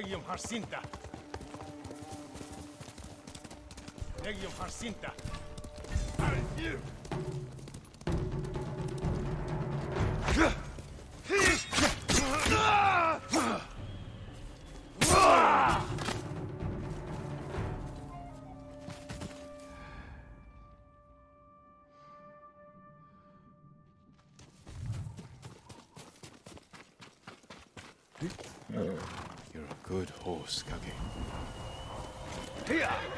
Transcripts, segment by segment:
Legion Harsinta. Legion Harsinta. Who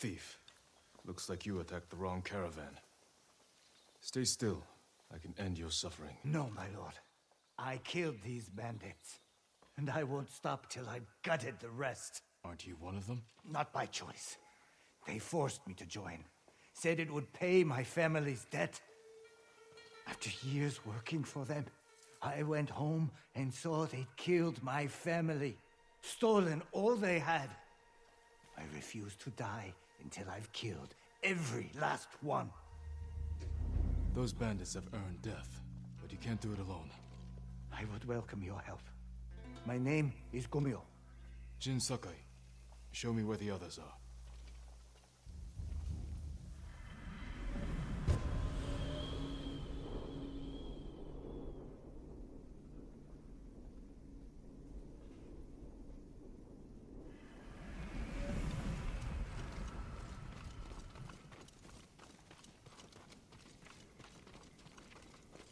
Thief. Looks like you attacked the wrong caravan. Stay still. I can end your suffering. No, my lord. I killed these bandits. And I won't stop till I've gutted the rest. Aren't you one of them? Not by choice. They forced me to join. Said it would pay my family's debt. After years working for them, I went home and saw they'd killed my family. Stolen all they had. I refused to die until I've killed every last one. Those bandits have earned death, but you can't do it alone. I would welcome your help. My name is Gomyo. Jin Sakai, show me where the others are.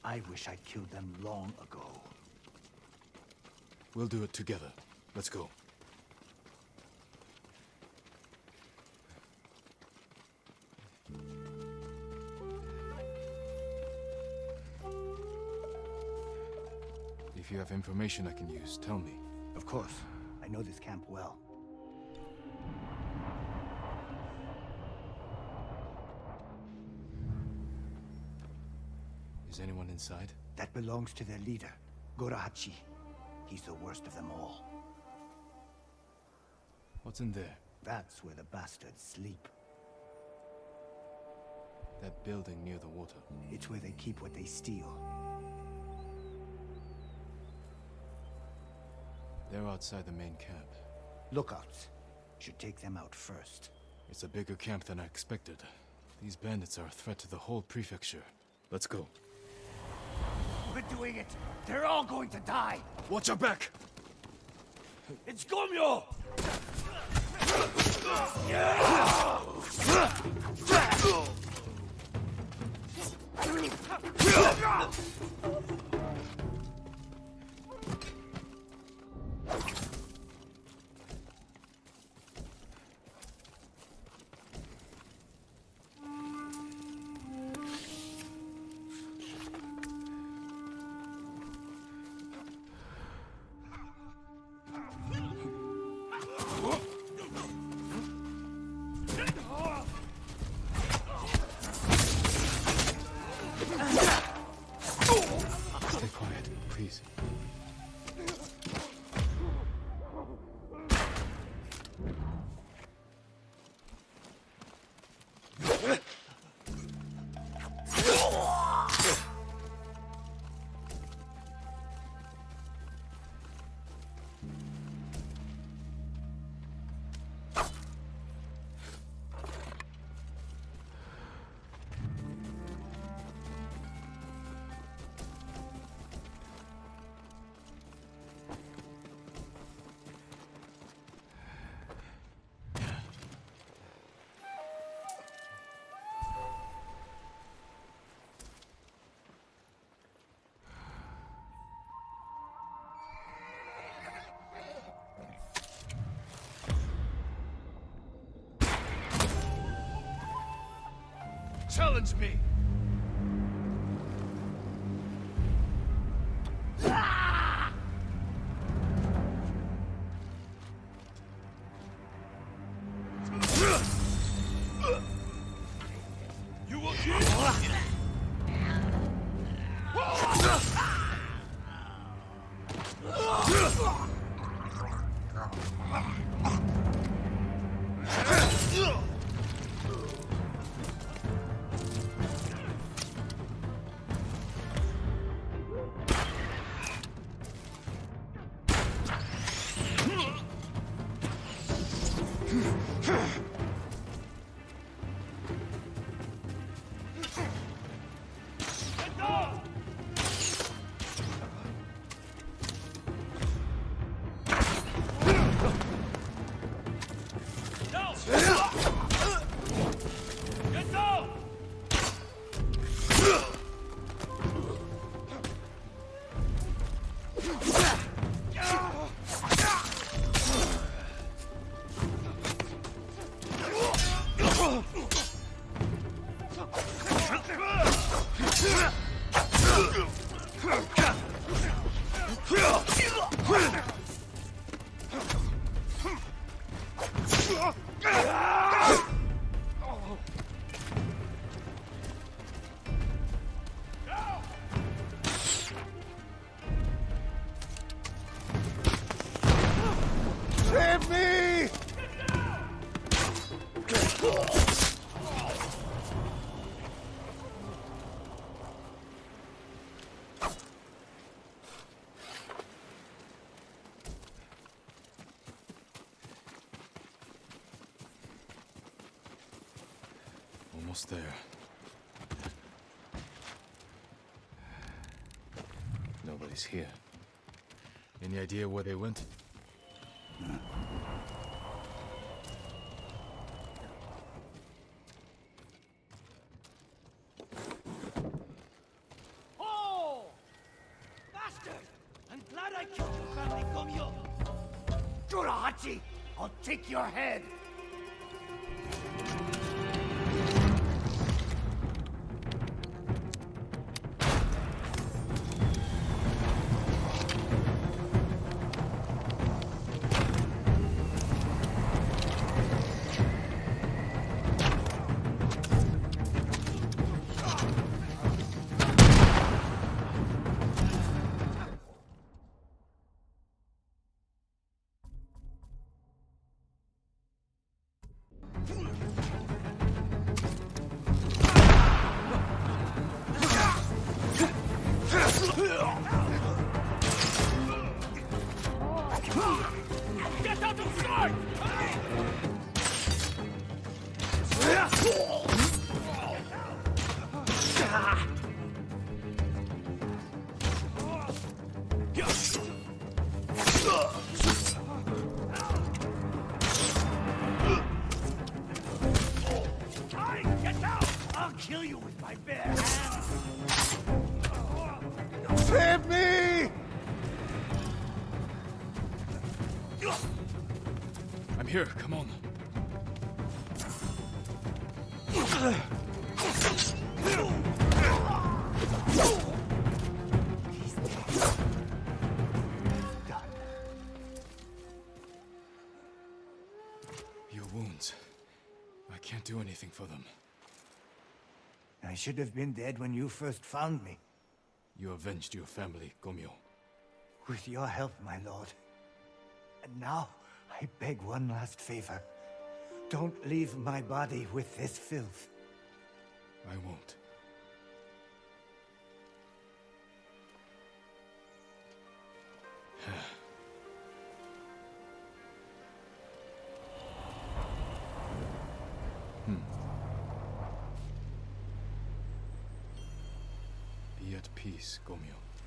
I wish I'd killed them long ago. We'll do it together. Let's go. If you have information I can use, tell me. Of course. I know this camp well. That belongs to their leader, Gorahachi. He's the worst of them all. What's in there? That's where the bastards sleep. That building near the water. It's where they keep what they steal. They're outside the main camp. Lookouts. Should take them out first. It's a bigger camp than I expected. These bandits are a threat to the whole prefecture. Let's go doing it, they're all going to die. Watch your back. It's Gomyo! Challenge me! Almost there. Nobody's here. Any idea where they went? Oh! Bastard! I'm glad I killed your family! I'll take your head! Should have been dead when you first found me. You avenged your family, Gomyo. With your help, my lord. And now, I beg one last favor. Don't leave my body with this filth. I won't. Be at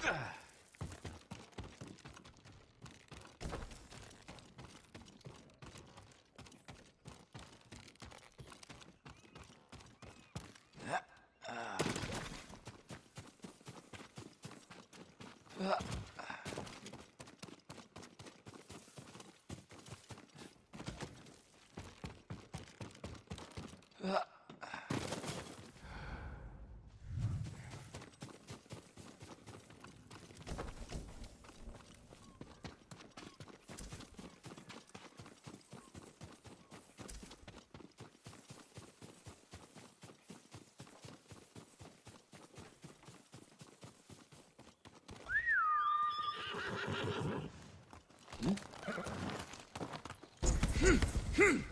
peace, Gomyo.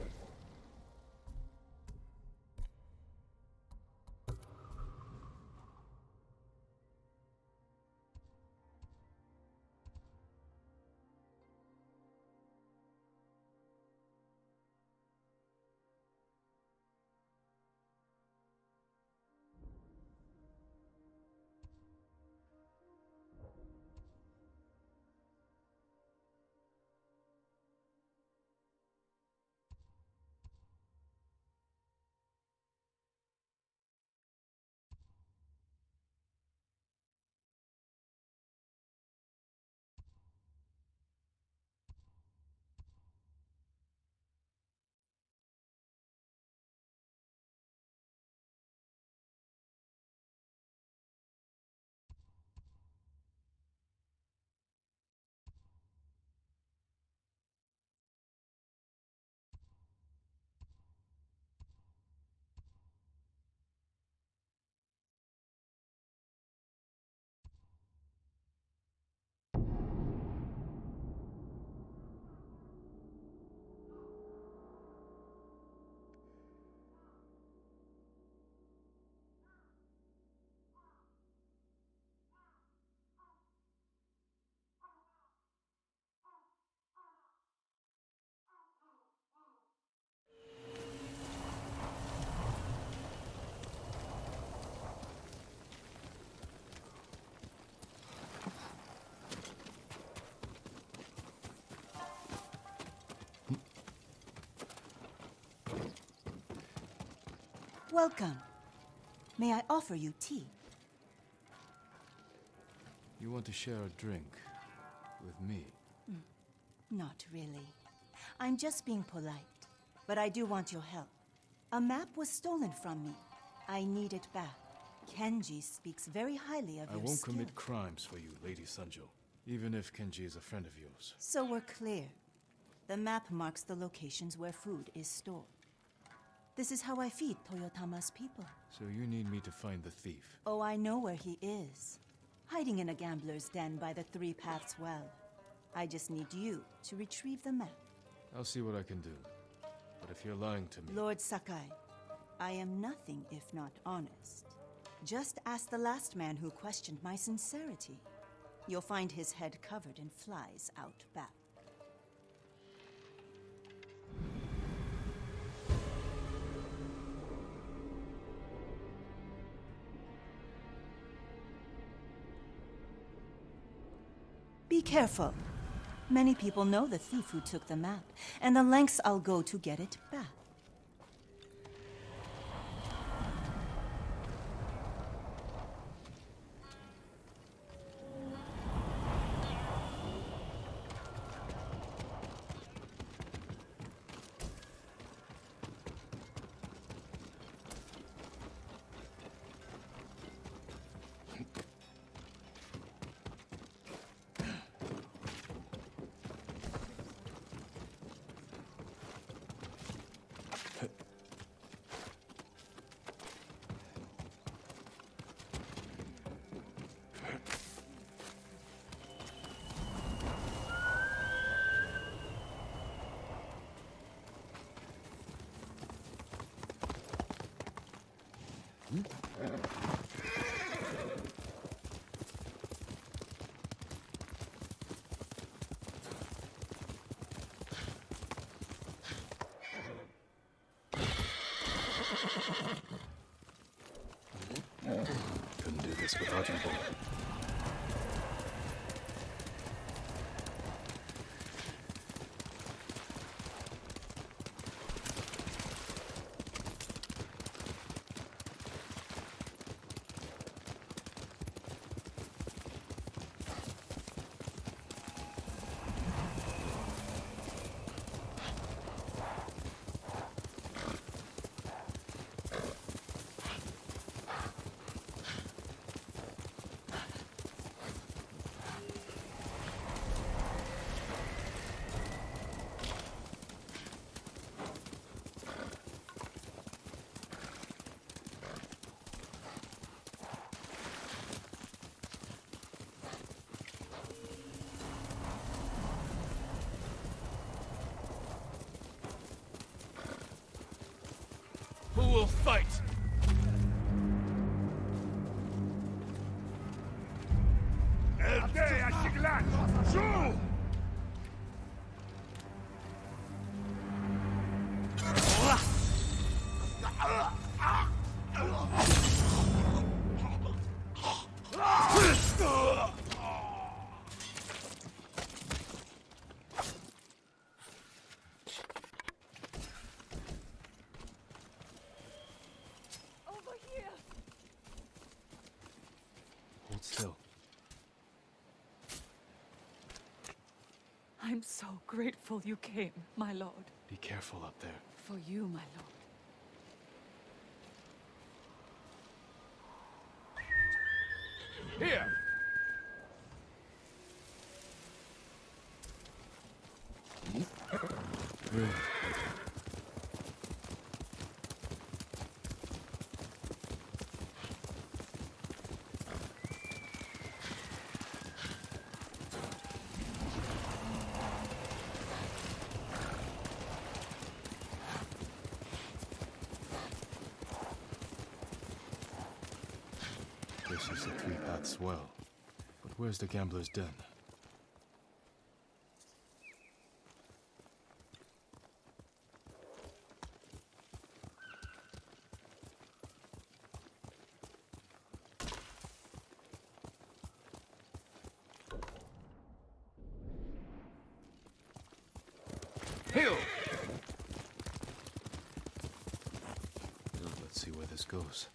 Welcome. May I offer you tea? You want to share a drink with me? Mm, not really. I'm just being polite. But I do want your help. A map was stolen from me. I need it back. Kenji speaks very highly of I your won't skill. commit crimes for you, Lady Sanjo. Even if Kenji is a friend of yours. So we're clear. The map marks the locations where food is stored. This is how I feed Toyotama's people. So you need me to find the thief. Oh, I know where he is. Hiding in a gambler's den by the Three Paths Well. I just need you to retrieve the map. I'll see what I can do. But if you're lying to me, Lord Sakai, I am nothing if not honest. Just ask the last man who questioned my sincerity. You'll find his head covered in flies out back. Careful. Many people know the thief who took the map, and the lengths I'll go to get it back. Couldn't do this without you, boy. I'm so grateful you came, my lord. Be careful up there. For you, my lord. Here! This is a three-paths well. But where's the gambler's den? Let's see where this goes.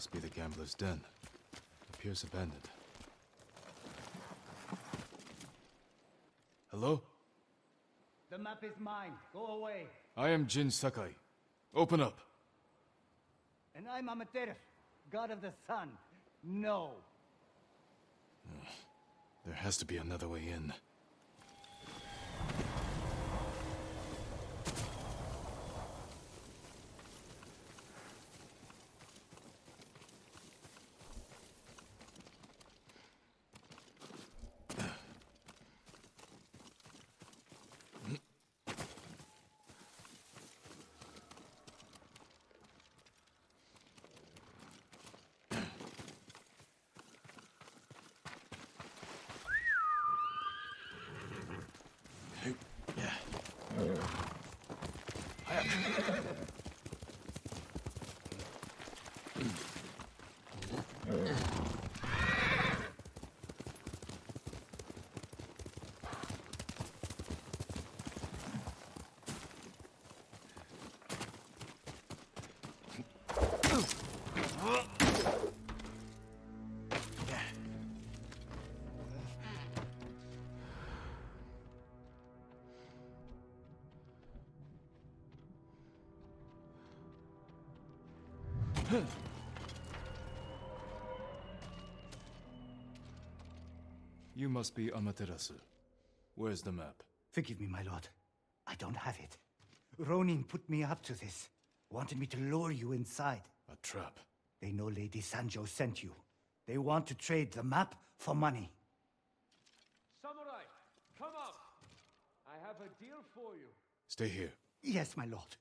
Must be the gambler's den. Appears abandoned. Hello? The map is mine. Go away. I am Jin Sakai. Open up. And I'm Amaterasu, god of the sun. No. There has to be another way in. Hmm. You must be Amaterasu. Where's the map? Forgive me, my lord. I don't have it. Ronin put me up to this. Wanted me to lure you inside. A trap. They know Lady Sanjo sent you. They want to trade the map for money. Samurai, come up! I have a deal for you. Stay here. Yes, my lord.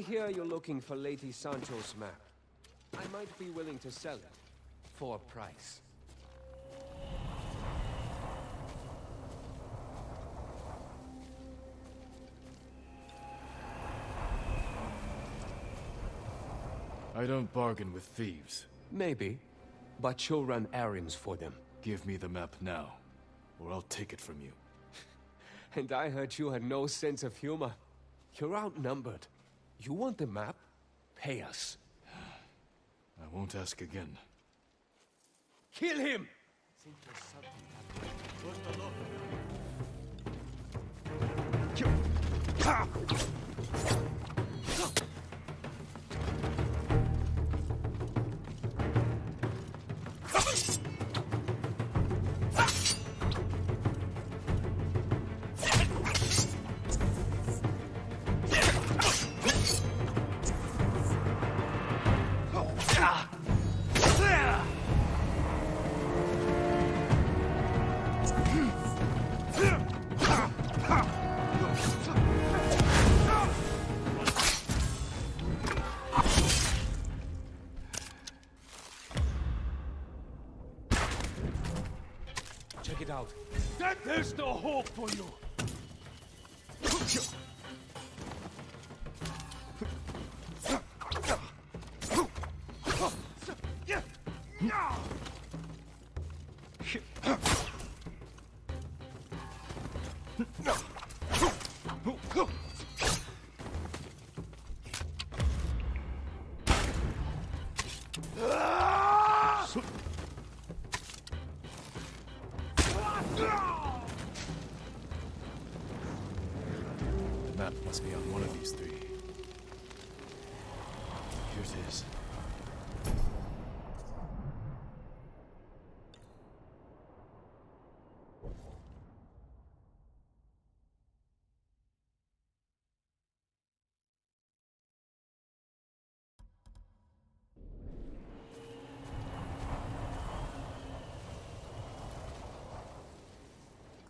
I hear you're looking for Lady Sanjo's map. I might be willing to sell it. For a price. I don't bargain with thieves. Maybe. But you'll run errands for them. Give me the map now, or I'll take it from you. And I heard you had no sense of humor. You're outnumbered. You want the map? Pay us. I won't ask again. Kill him! For you.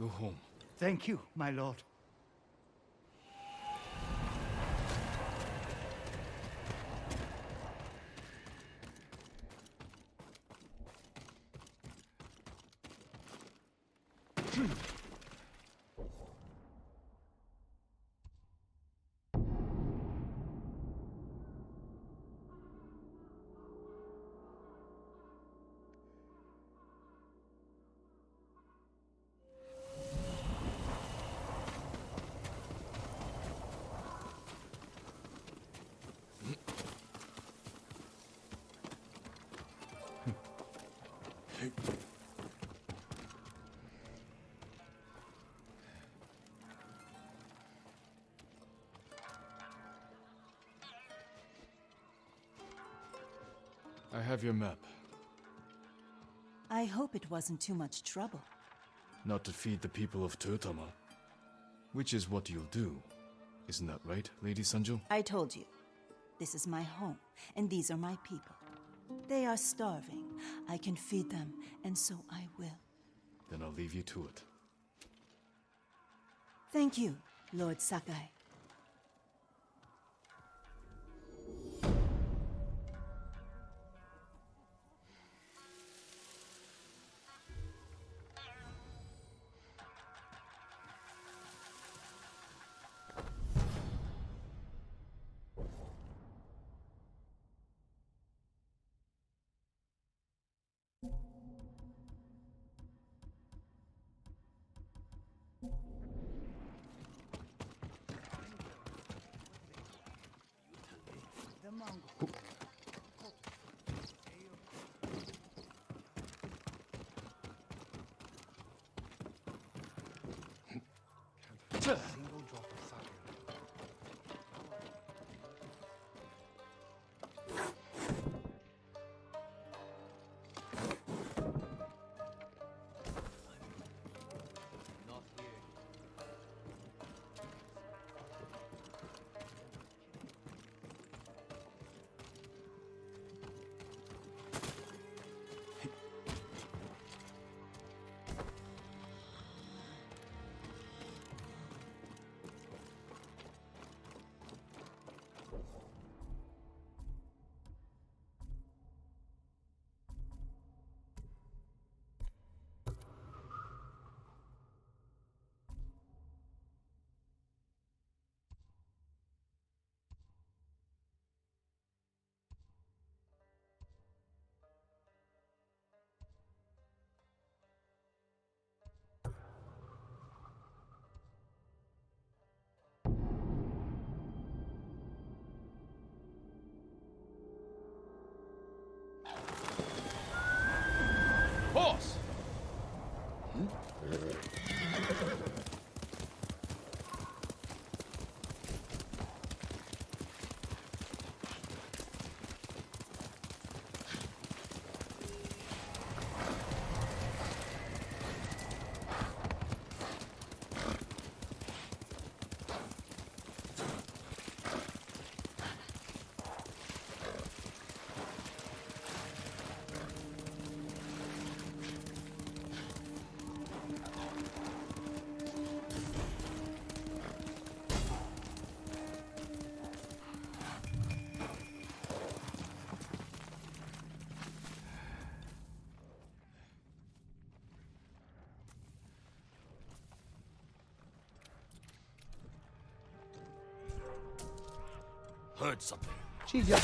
Go home. Thank you, my lord. Have your map. I hope it wasn't too much trouble. Not to feed the people of Toyotama. Which is what you'll do. Isn't that right, Lady Sanjo? I told you. This is my home, and these are my people. They are starving. I can feed them, and so I will. Then I'll leave you to it. Thank you, Lord Sakai. Heard something. Gee, yelled.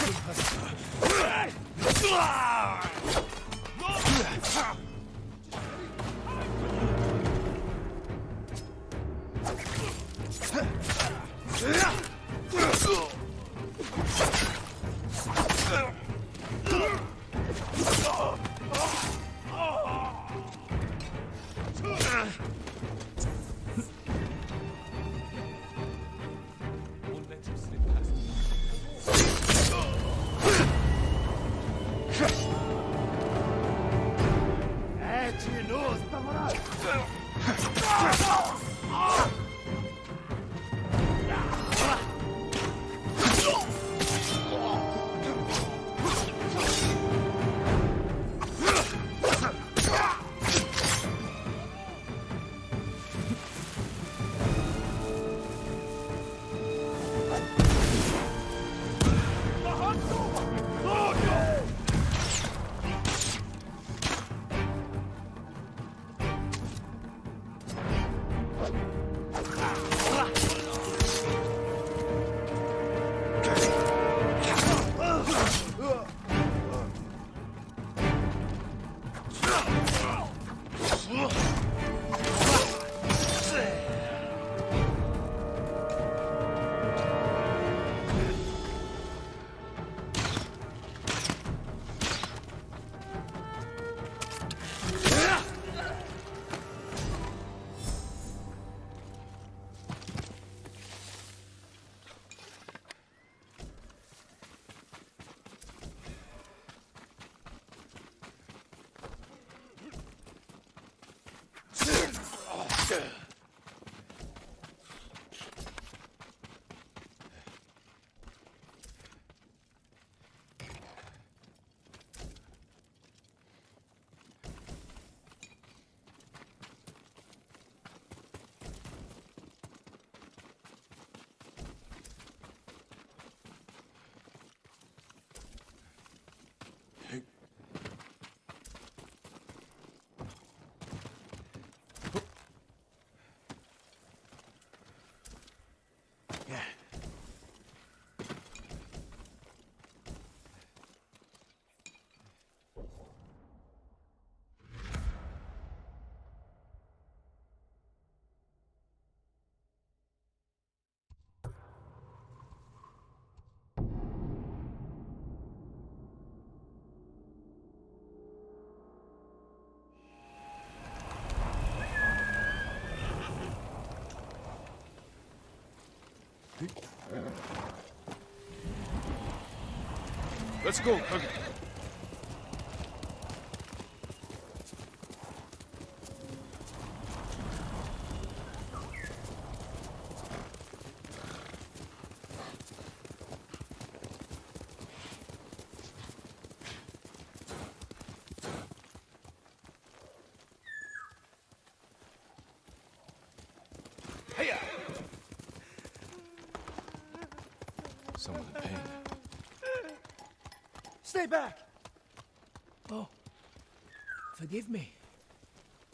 Yeah. Let's go, Kage. Someone in pain. Stay back! Oh. Forgive me.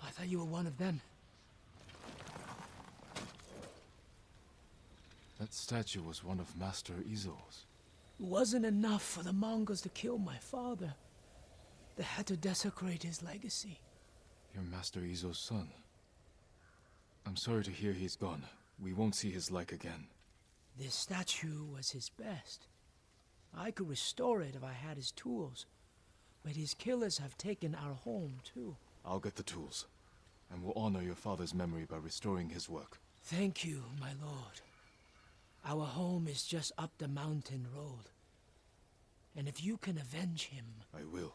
I thought you were one of them. That statue was one of Master Izo's. It wasn't enough for the Mongols to kill my father. They had to desecrate his legacy. You're Master Izo's son. I'm sorry to hear he's gone. We won't see his like again. This statue was his best. I could restore it if I had his tools. But his killers have taken our home, too. I'll get the tools, and we'll honor your father's memory by restoring his work. Thank you, my lord. Our home is just up the mountain road. And if you can avenge him, I will.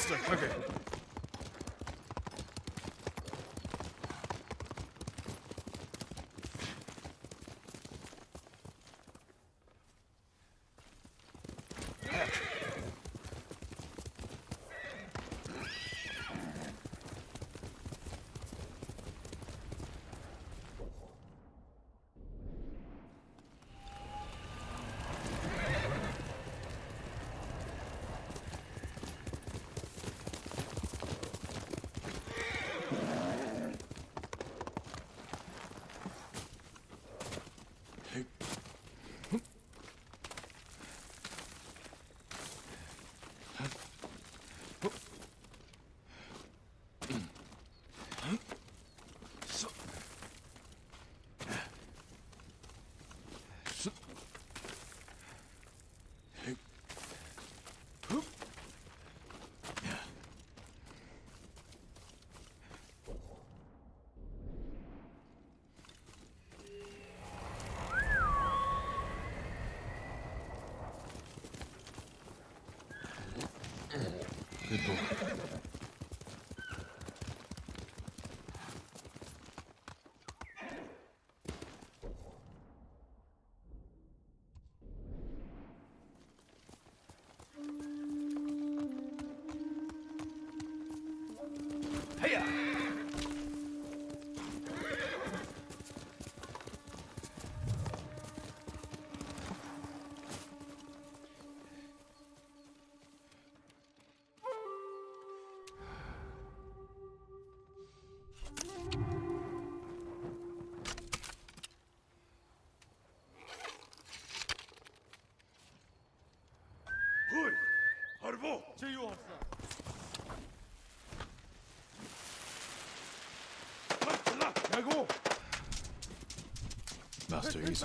Faster, Kage! 그래도 Corvo! To you, officer! Master, he's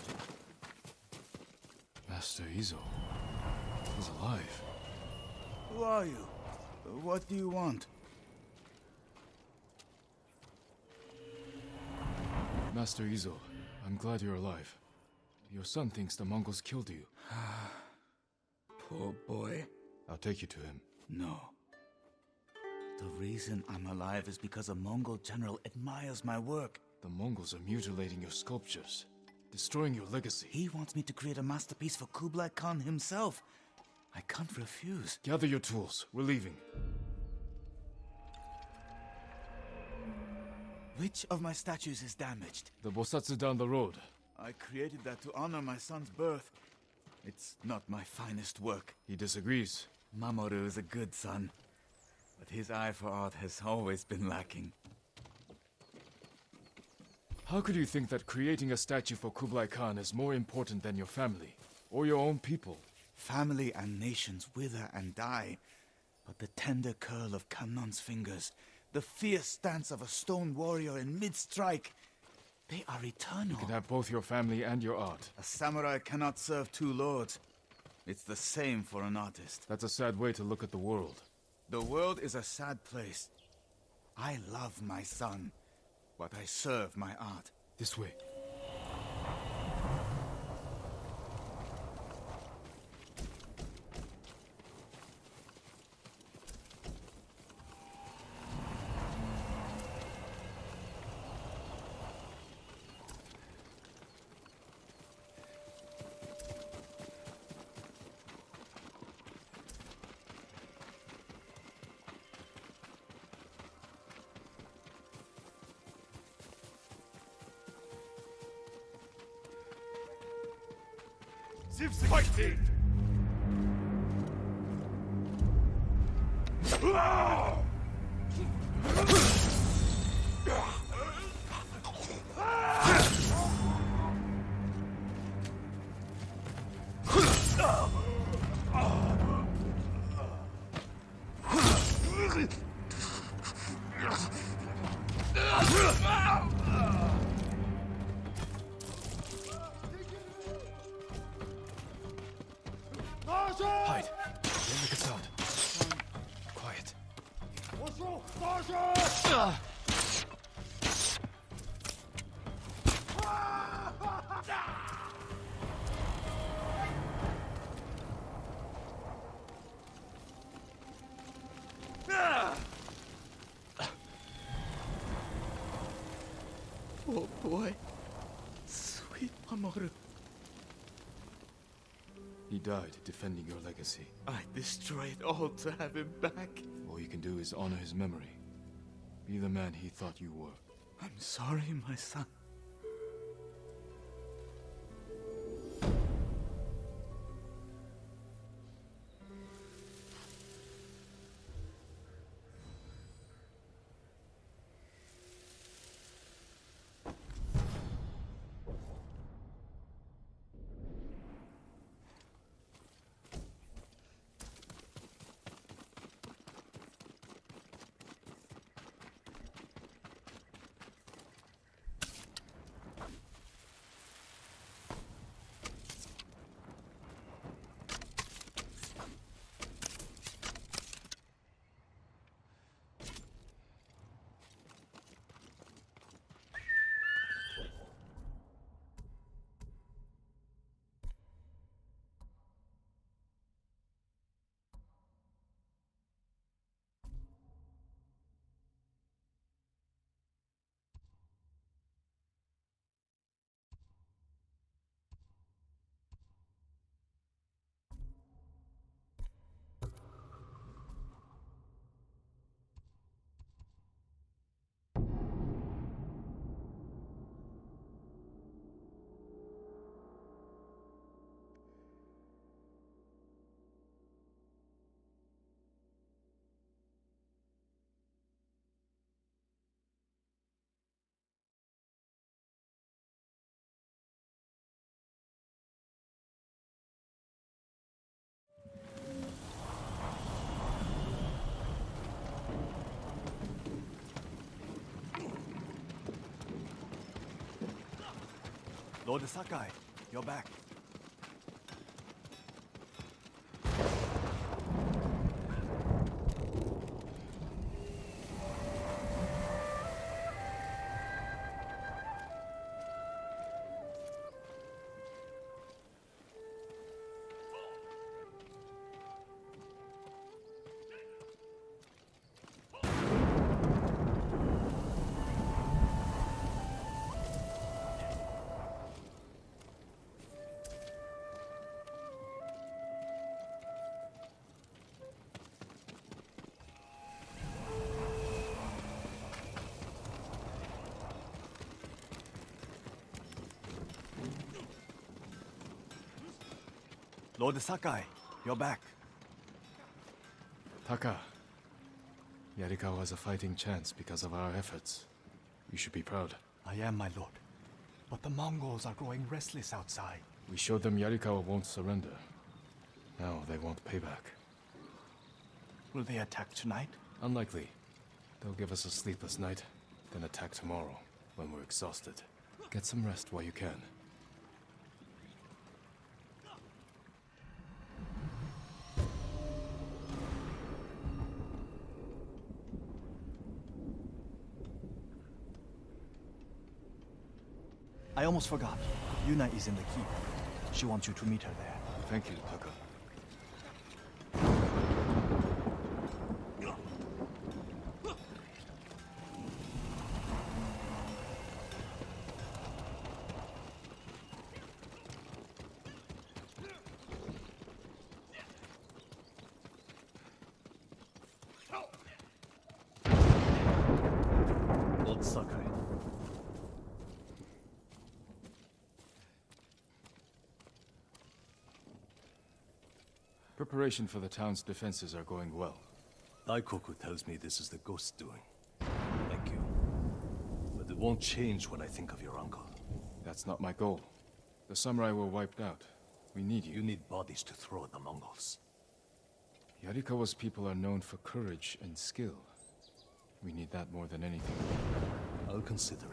Master Izo. He's alive. Who are you? What do you want? Master Izo, I'm glad you're alive. Your son thinks the Mongols killed you. Poor boy. I'll take you to him. No. The reason I'm alive is because a Mongol general admires my work. The Mongols are mutilating your sculptures, destroying your legacy. He wants me to create a masterpiece for Kublai Khan himself. I can't refuse. Gather your tools. We're leaving. Which of my statues is damaged? The Bosatsu down the road. I created that to honor my son's birth. It's not my finest work. He disagrees. Mamoru is a good son, but his eye for art has always been lacking. How could you think that creating a statue for Kublai Khan is more important than your family? Or your own people? Family and nations wither and die, but the tender curl of Kanon's fingers, the fierce stance of a stone warrior in mid-strike, they are eternal. You can have both your family and your art. A samurai cannot serve two lords. It's the same for an artist. That's a sad way to look at the world. The world is a sad place. I love my son, but I serve my art. This way. Quiet. Died defending your legacy. I'd destroy it all to have him back. All you can do is honor his memory. Be the man he thought you were. I'm sorry, my son. Lord Sakai, you're back. Lord Sakai, you're back. Taka. Yarikawa has a fighting chance because of our efforts. You should be proud. I am, my lord. But the Mongols are growing restless outside. We showed them Yarikawa won't surrender. Now they want payback. Will they attack tonight? Unlikely. They'll give us a sleepless night, then attack tomorrow, when we're exhausted. Get some rest while you can. Almost forgot. Yuna is in the keep. She wants you to meet her there. Thank you, Taka. Lord Sakai. Preparation for the town's defenses are going well. Daikoku tells me this is the ghost doing. Thank you. But it won't change when I think of your uncle. That's not my goal. The samurai were wiped out. We need you. You need bodies to throw at the Mongols. Yarikawa's people are known for courage and skill. We need that more than anything. I'll consider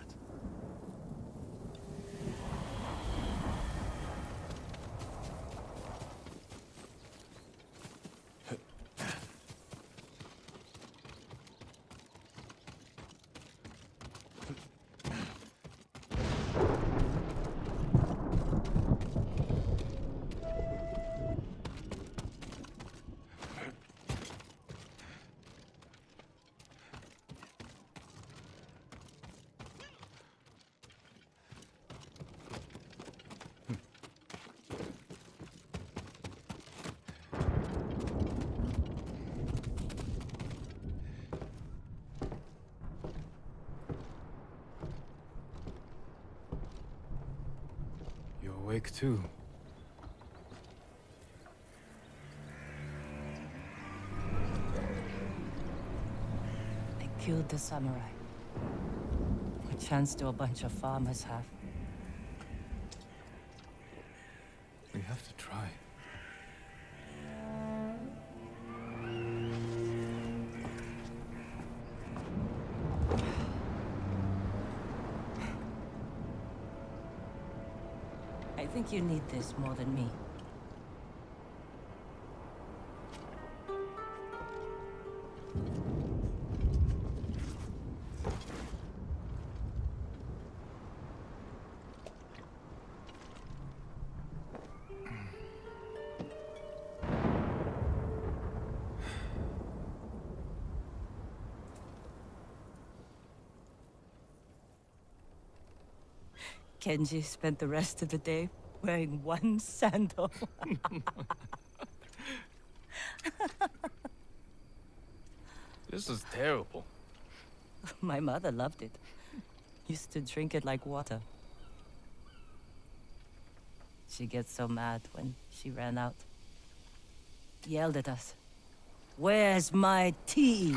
awake too. They killed the samurai. What chance do a bunch of farmers have? Think you need this more than me. Kenji spent the rest of the day wearing one sandal. This is terrible. My mother loved it. Used to drink it like water. She gets so mad when she ran out. Yelled at us. Where's my tea?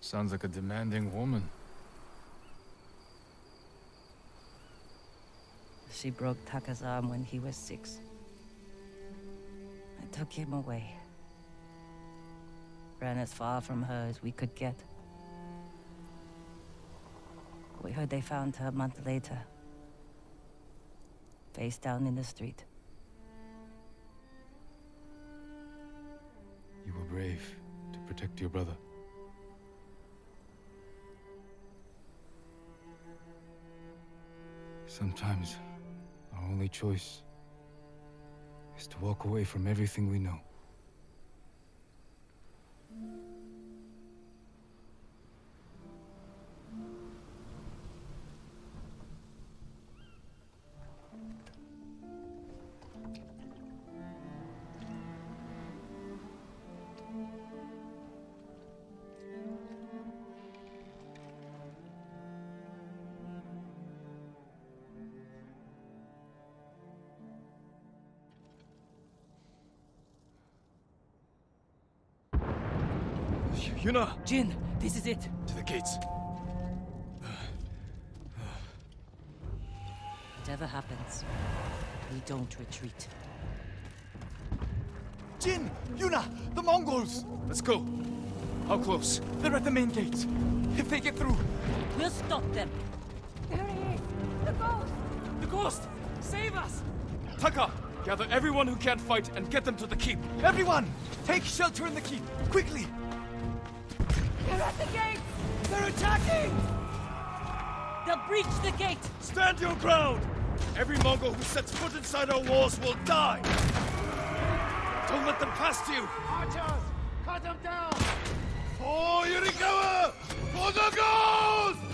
Sounds like a demanding woman. She broke Taka's arm when he was six. I took him away. Ran as far from her as we could get. We heard they found her a month later. Face down in the street. You were brave to protect your brother. Sometimes, only choice is to walk away from everything we know. Yuna! Jin, this is it. To the gates. Whatever happens, we don't retreat. Jin! Yuna! The Mongols! Let's go. How close? They're at the main gates. If they get through... We'll stop them. There he is! The ghost! The ghost! Save us! Taka! Gather everyone who can't fight and get them to the keep. Everyone! Take shelter in the keep! Quickly! They're at the gate! They're attacking! They'll breach the gate! Stand your ground! Every Mongol who sets foot inside our walls will die! Don't let them past you! Archers! Cut them down! For Yarikawa! For the ghost!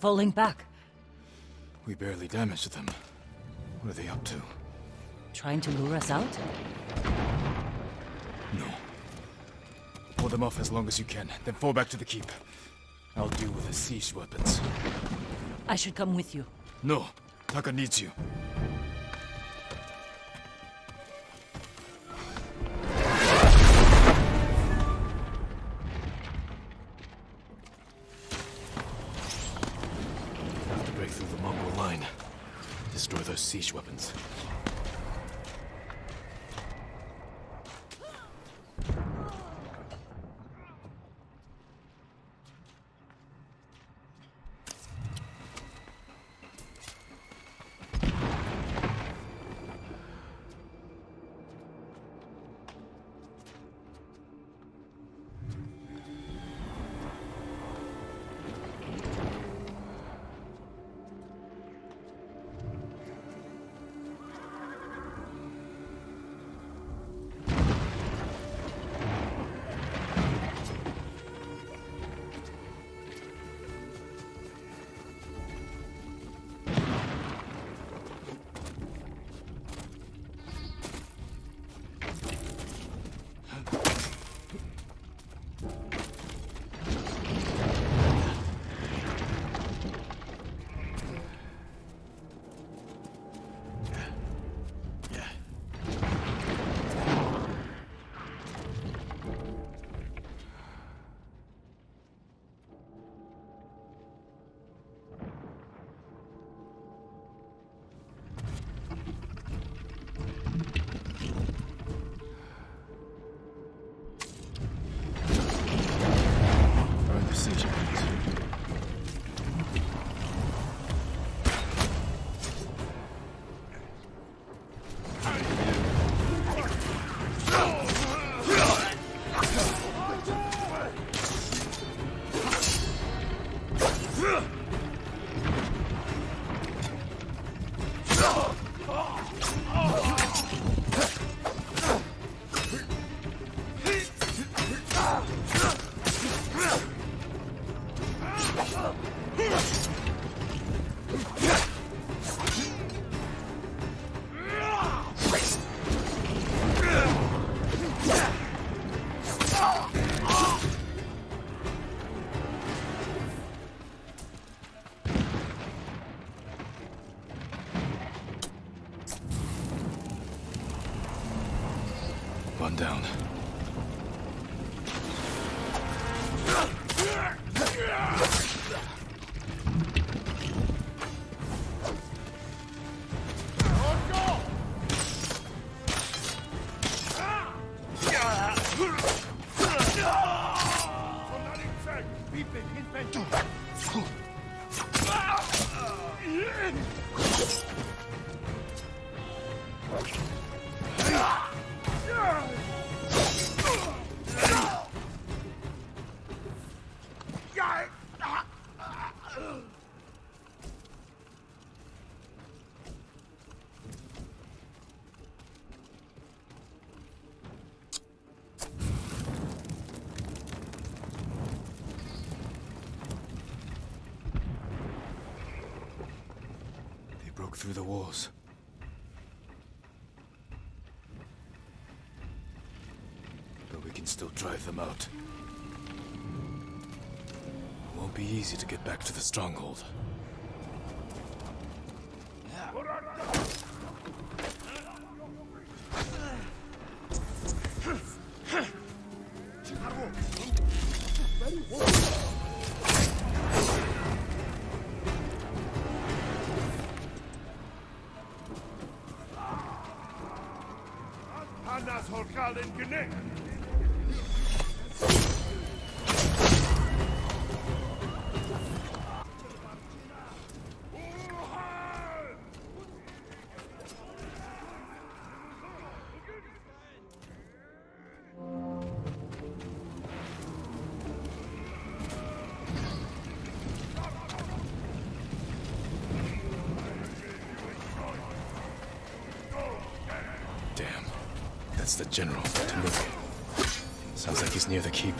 Falling back. We barely damaged them. What are they up to? Trying to lure us out? No. Hold them off as long as you can, then fall back to the keep. I'll deal with the siege weapons. I should come with you. No, Taka needs you. Through the walls. But we can still drive them out. It won't be easy to get back to the stronghold. Horkal in the general, Temuge. Sounds like he's near the keep.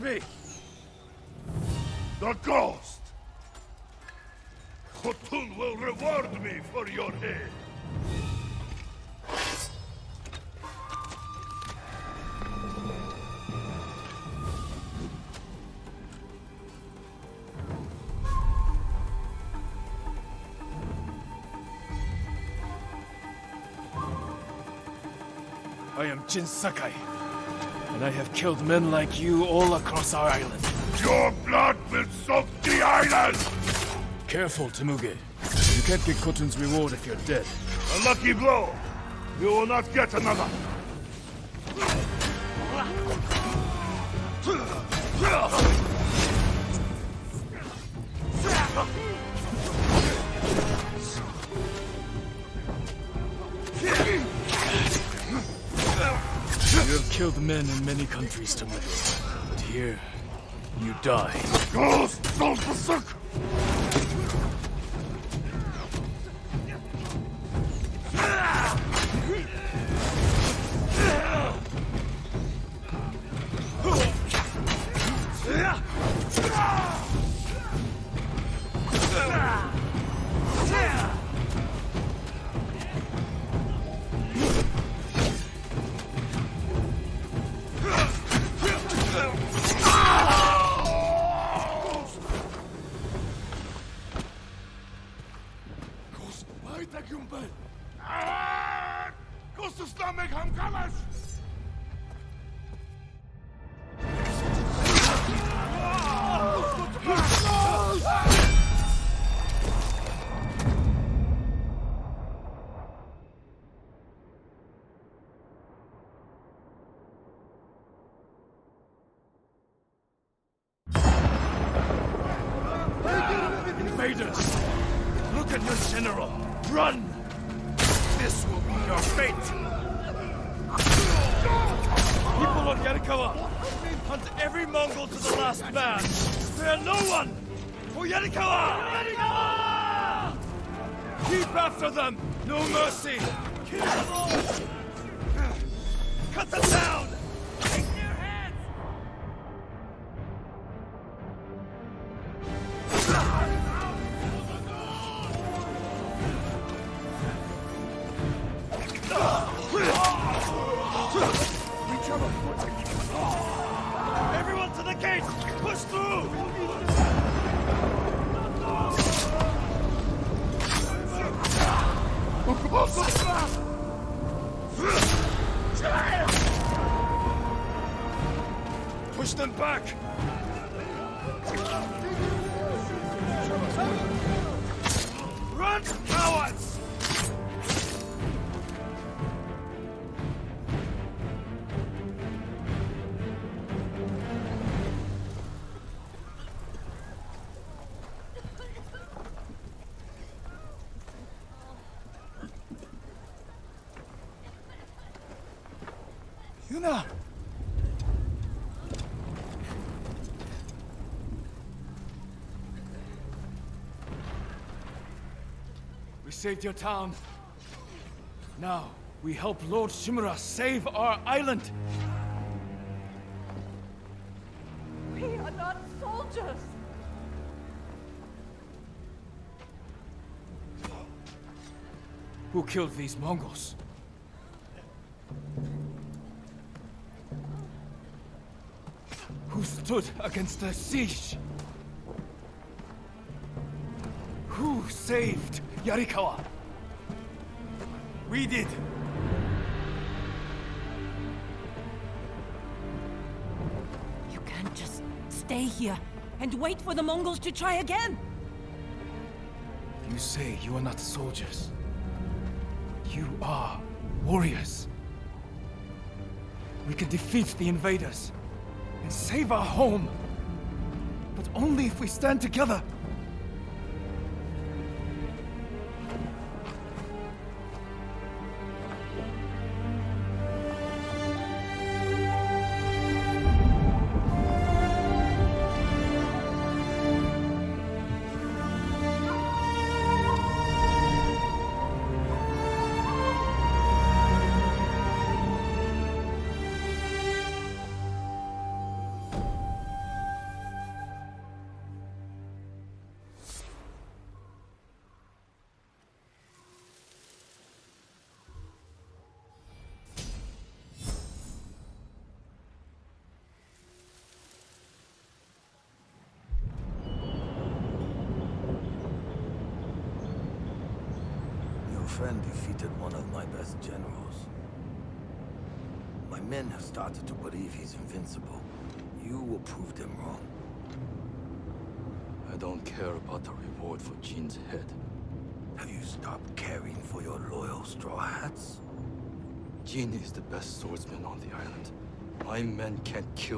Me! The ghost! Khotun will reward me for your head! I am Jin Sakai, and I have killed men like you all across our island. Your blood will soak the island! Careful, Temuge. You can't get Khotun's reward if you're dead. A lucky blow! You will not get another! Men in many countries, Temuge. But here, you die. Ghost, don't berserk! Yuna! We saved your town. Now, we help Lord Shimura save our island. We are not soldiers. Who killed these Mongols? Against the siege? Who saved Yarikawa? We did. You can't just stay here and wait for the Mongols to try again. You say you are not soldiers. You are warriors. We can defeat the invaders and save our home. But only if we stand together.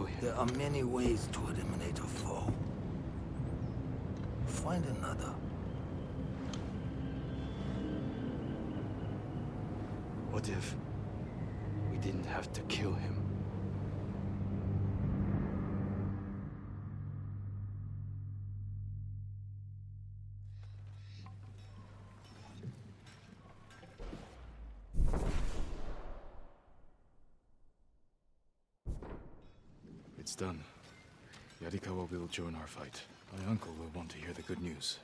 Can't kill him. There are many ways to eliminate a foe. Find another. What if we didn't have to kill him? Done. Yarikawa will join our fight. My uncle will want to hear the good news.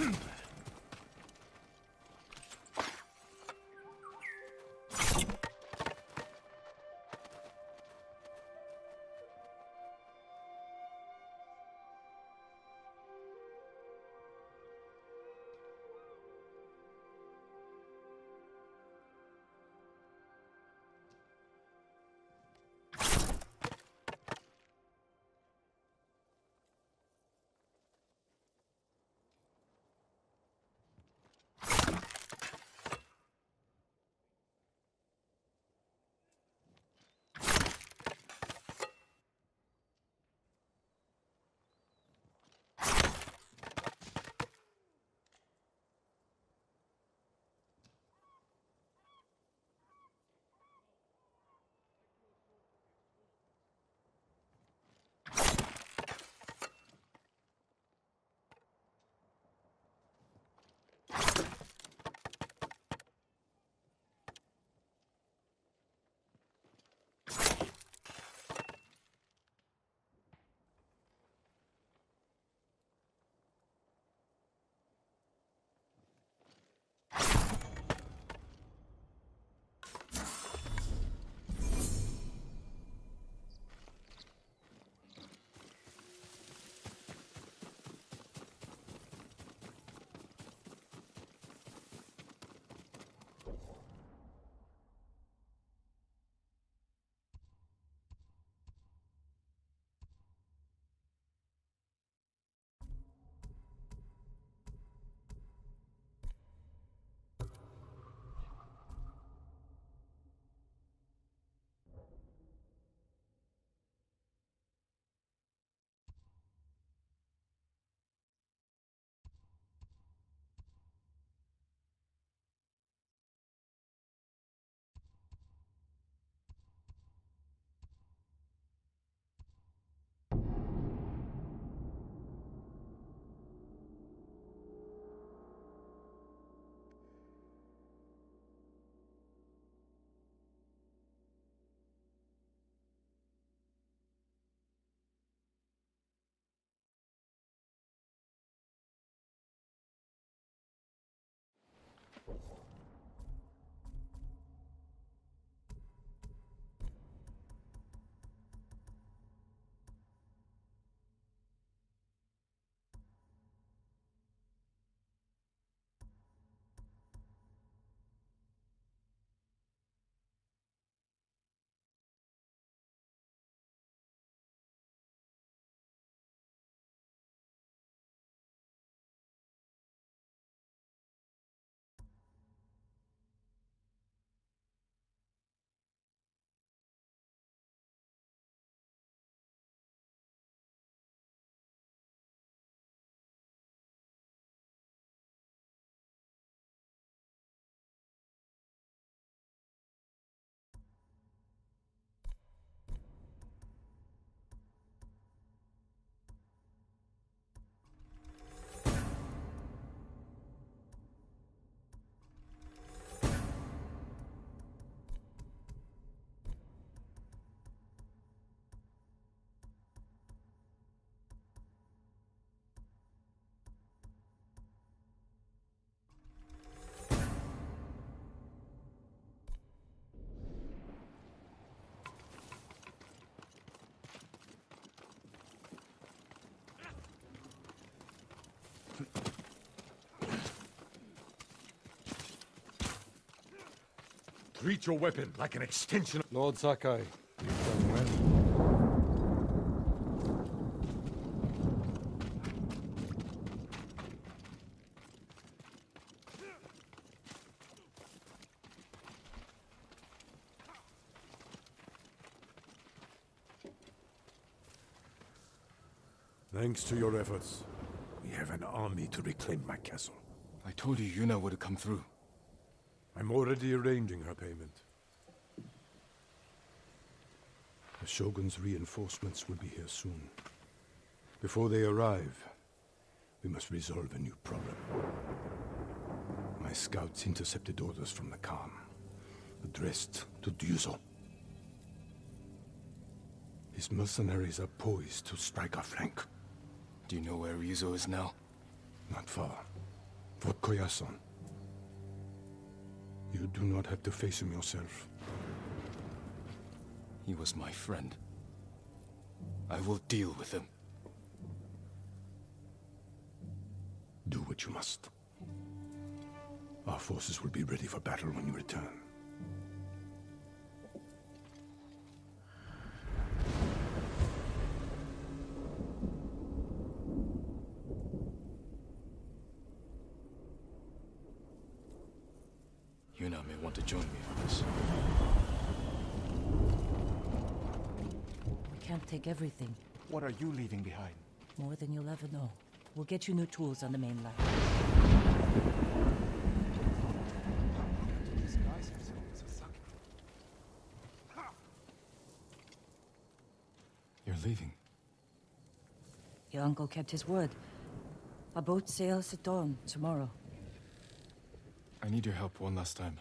Hmph! Treat your weapon like an extension. Lord Sakai, you've done well. Thanks to your efforts, we have an army to reclaim my castle. I told you Yuna would have come through. I'm already arranging her payment. The Shogun's reinforcements will be here soon. Before they arrive, we must resolve a new problem. My scouts intercepted orders from the Khan, addressed to Ryuzo. His mercenaries are poised to strike our flank. Do you know where Ryuzo is now? Not far. Fort Koyasan. You do not have to face him yourself. He was my friend. I will deal with him. Do what you must. Our forces will be ready for battle when you return. Take everything. What are you leaving behind? More than you'll ever know. We'll get you new tools on the mainland. Disguise yourself as a Saki. You're leaving. Your uncle kept his word. Our boat sails at dawn tomorrow. I need your help one last time.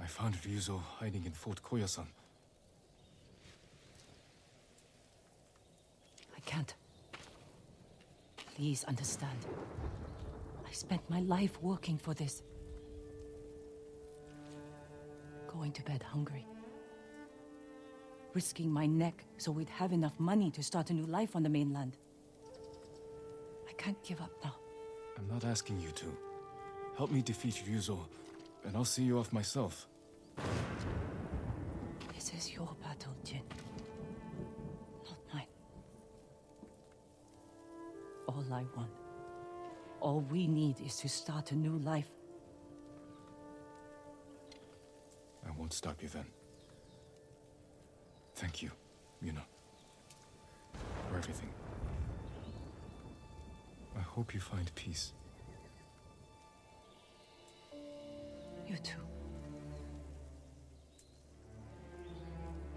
I found Ryuzo hiding in Fort Koyasan. I can't. Please understand. I spent my life working for this. Going to bed hungry. Risking my neck so we'd have enough money to start a new life on the mainland. I can't give up now. I'm not asking you to. Help me defeat Ryuzo, and I'll see you off myself. This is your battle, Jin. All I want, all we need is to start a new life. I won't stop you then. Thank you, Yuna. For everything. I hope you find peace. You too.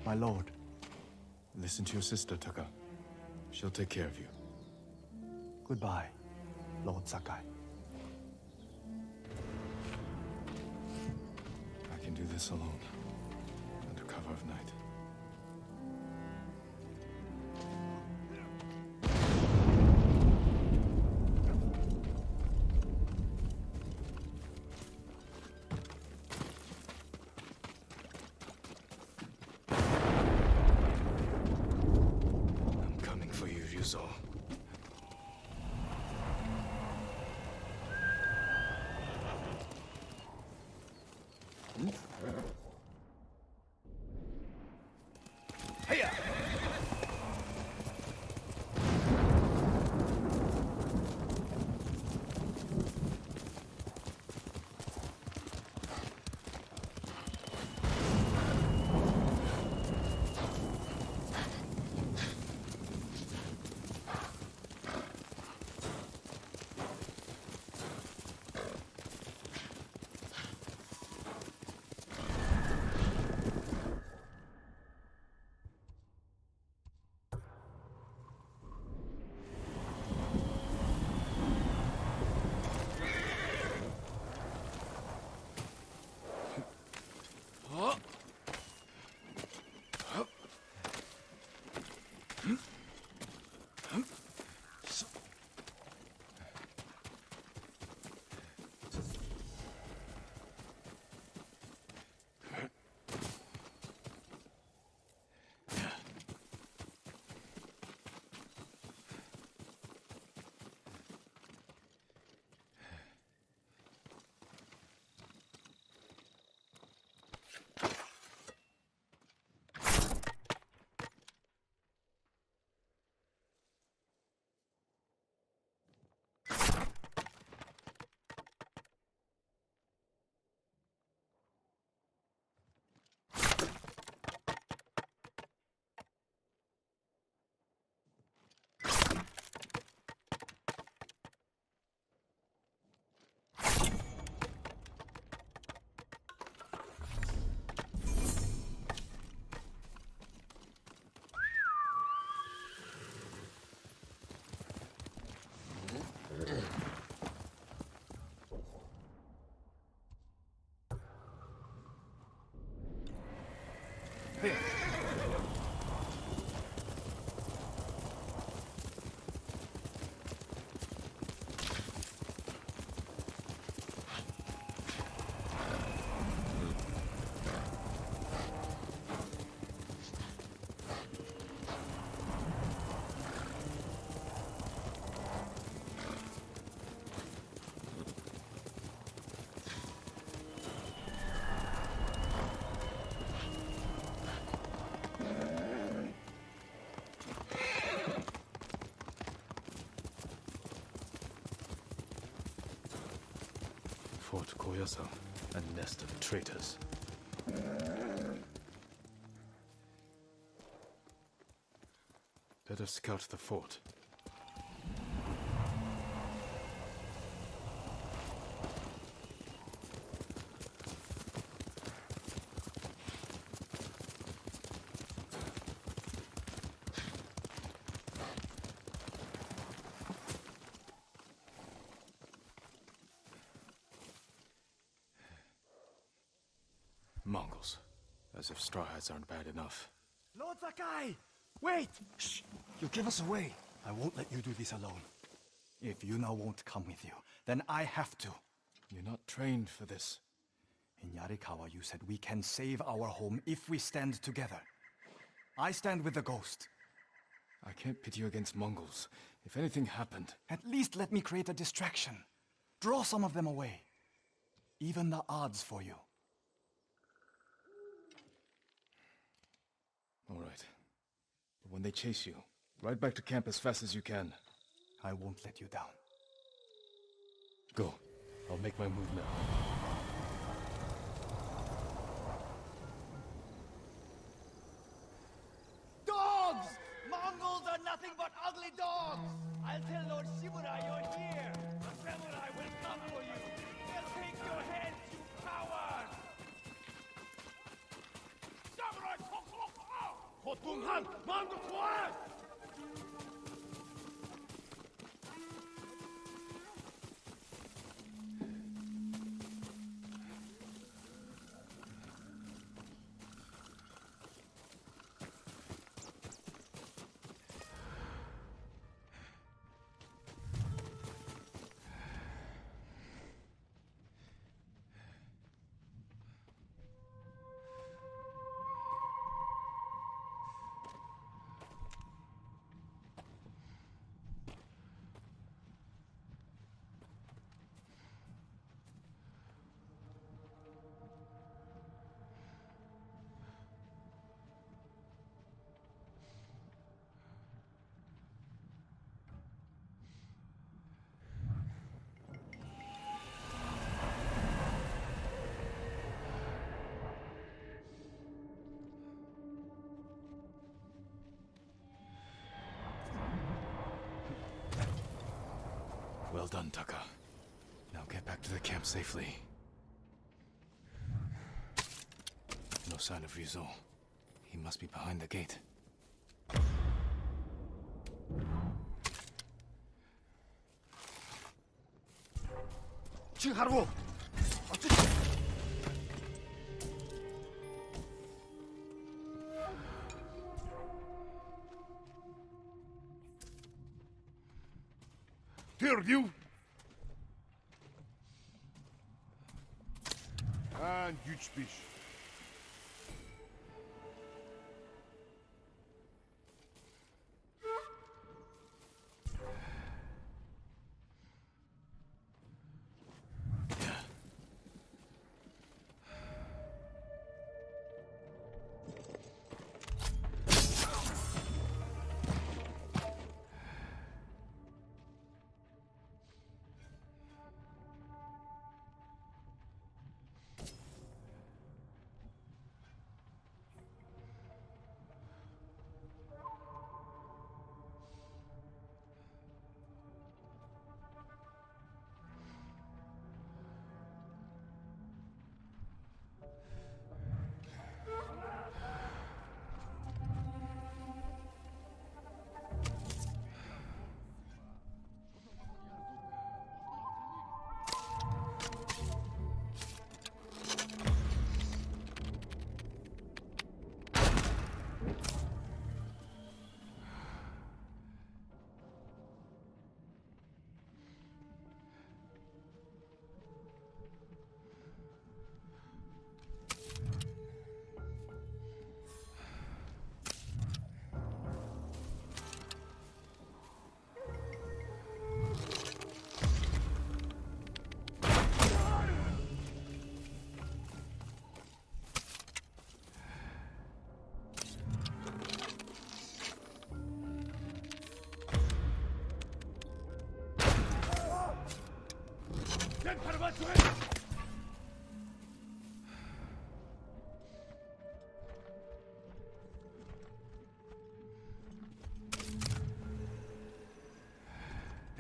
My lord. Listen to your sister, Taka. She'll take care of you. Goodbye, Lord Sakai. I can do this alone, under cover of night. 可以 Fort Koyasan, a nest of traitors. Let us scout the fort. Mongols. As aren't bad enough. Lord Sakai! Wait! Shh! You give us away. I won't let you do this alone. If Yuna won't come with you, then I have to. You're not trained for this. In Yarikawa, you said we can save our home if we stand together. I stand with the ghost. I can't pit you against Mongols. If anything happened... At least let me create a distraction. Draw some of them away. Even the odds for you. All right. But when they chase you, ride back to camp as fast as you can. I won't let you down. Go. I'll make my move now. Dogs! Mongols are nothing but ugly dogs! I'll tell Lord Shimura you're here! The samurai will come for you! They'll take your heads, 我孙汉翻个船 Well done, Taka. Now get back to the camp safely. No sign of Ryuzo. He must be behind the gate. Chiharu! And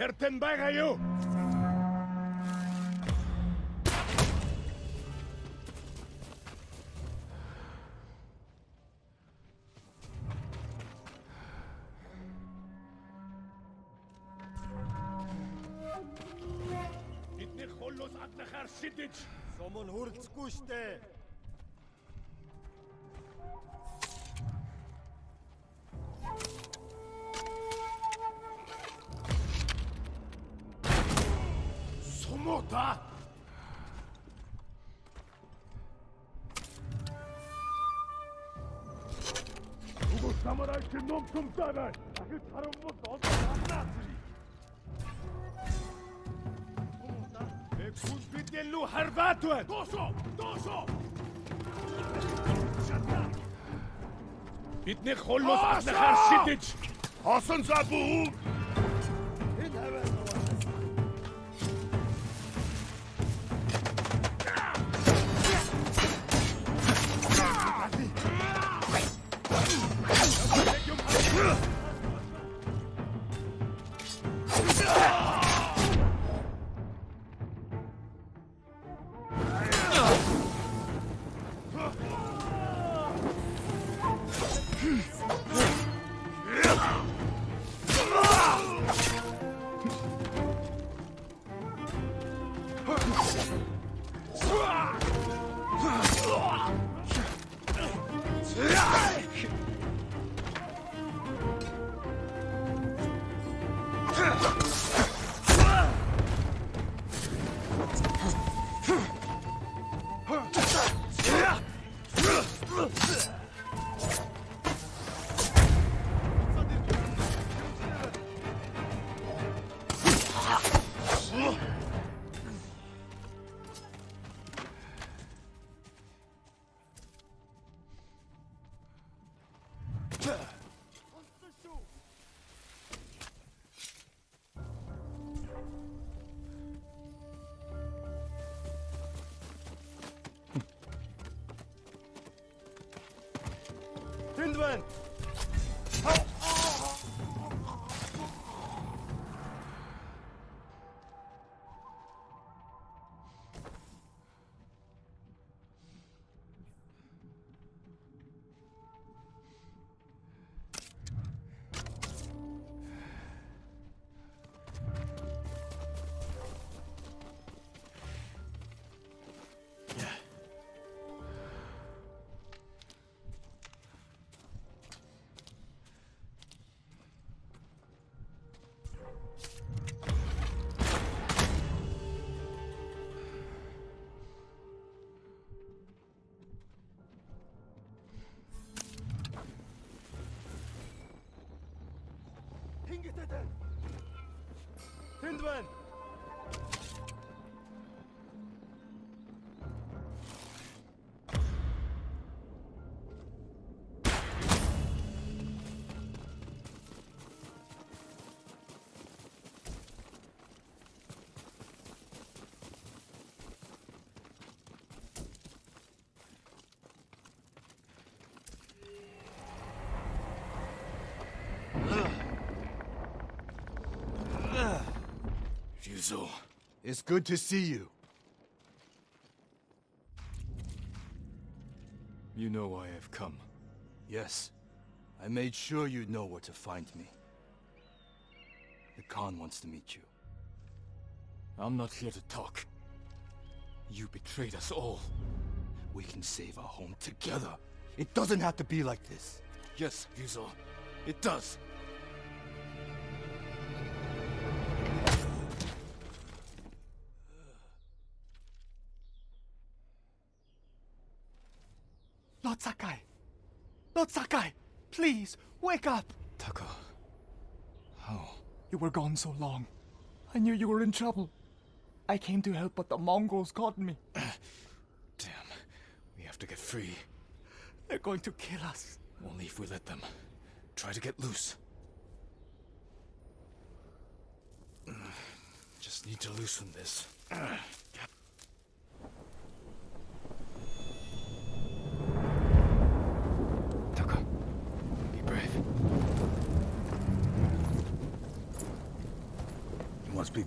Erten Bagayou. Тэр ном комтай бай. Дахиж харамгүй олон ханаа зэрий. Эксус бидлүү харбат вэ? Доошо! Доошо! Бидний холлос ахнахаар шидэж. Осон за бүгд 站起来 Dingete den! Hindman! Ryuzo. It's good to see you. You know why I've come. Yes. I made sure you'd know where to find me. The Khan wants to meet you. I'm not here to talk. You betrayed us all. We can save our home together. It doesn't have to be like this. Yes, Ryuzo. It does. Wake up! Taka. How? You were gone so long. I knew you were in trouble. I came to help, but the Mongols caught me. Damn. We have to get free. They're going to kill us. Only if we let them. Try to get loose. Just need to loosen this.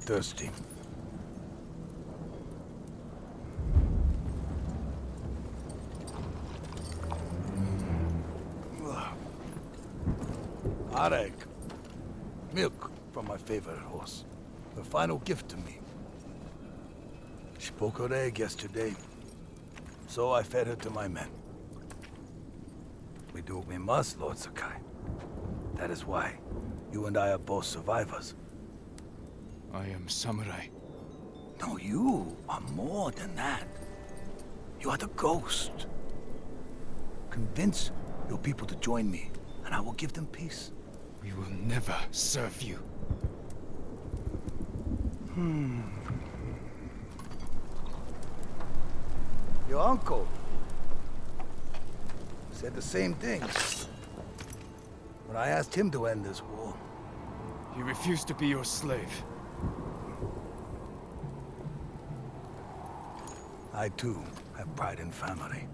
thirsty. Mm. Ah. Airag. Milk from my favorite horse. The final gift to me. She broke her egg yesterday. So I fed her to my men. We do what we must, Lord Sakai. That is why you and I are both survivors. I am samurai. No, you are more than that. You are the ghost. Convince your people to join me, and I will give them peace. We will never serve you. Hmm. Your uncle said the same thing when I asked him to end this war. He refused to be your slave. I too have pride in family.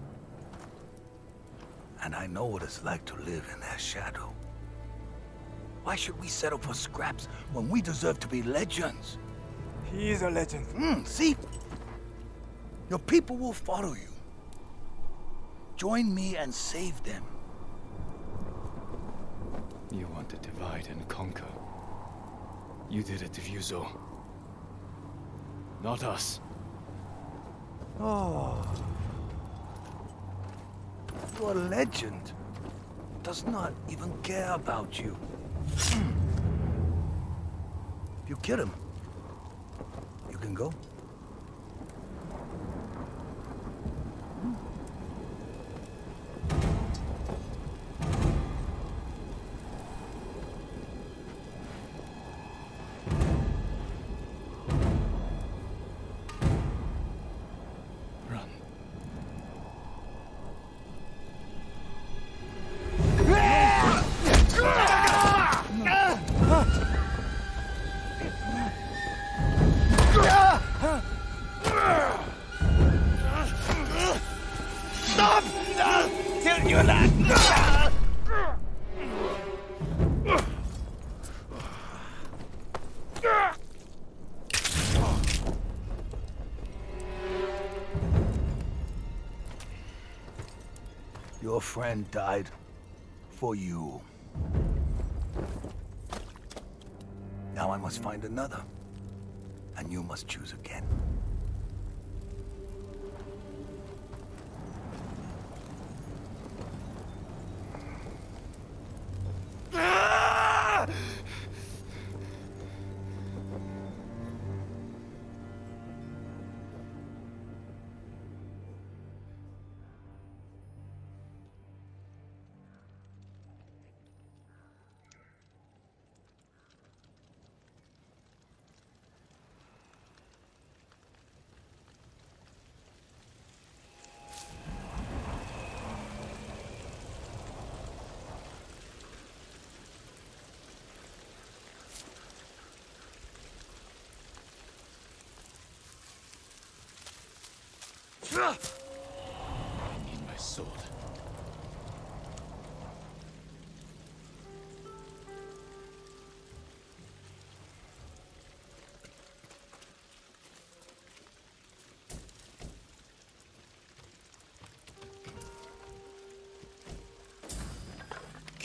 And I know what it's like to live in their shadow. Why should we settle for scraps when we deserve to be legends? He is a legend. Hmm, see? Your people will follow you. Join me and save them. You want to divide and conquer. You did it to Ryuzo. Not us. Oh. Your legend does not even care about you. Hmm. if you kill him, you can go. Your friend died for you. Now I must find another. And you must choose again.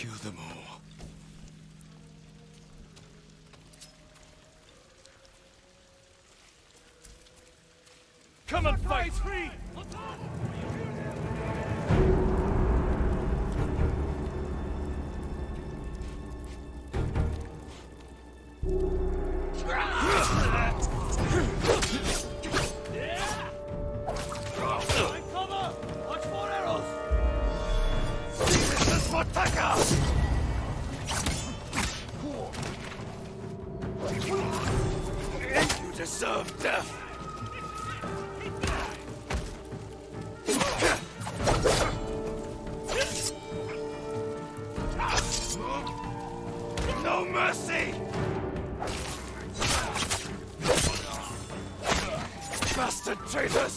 Kill them all. Come and fight! Bastard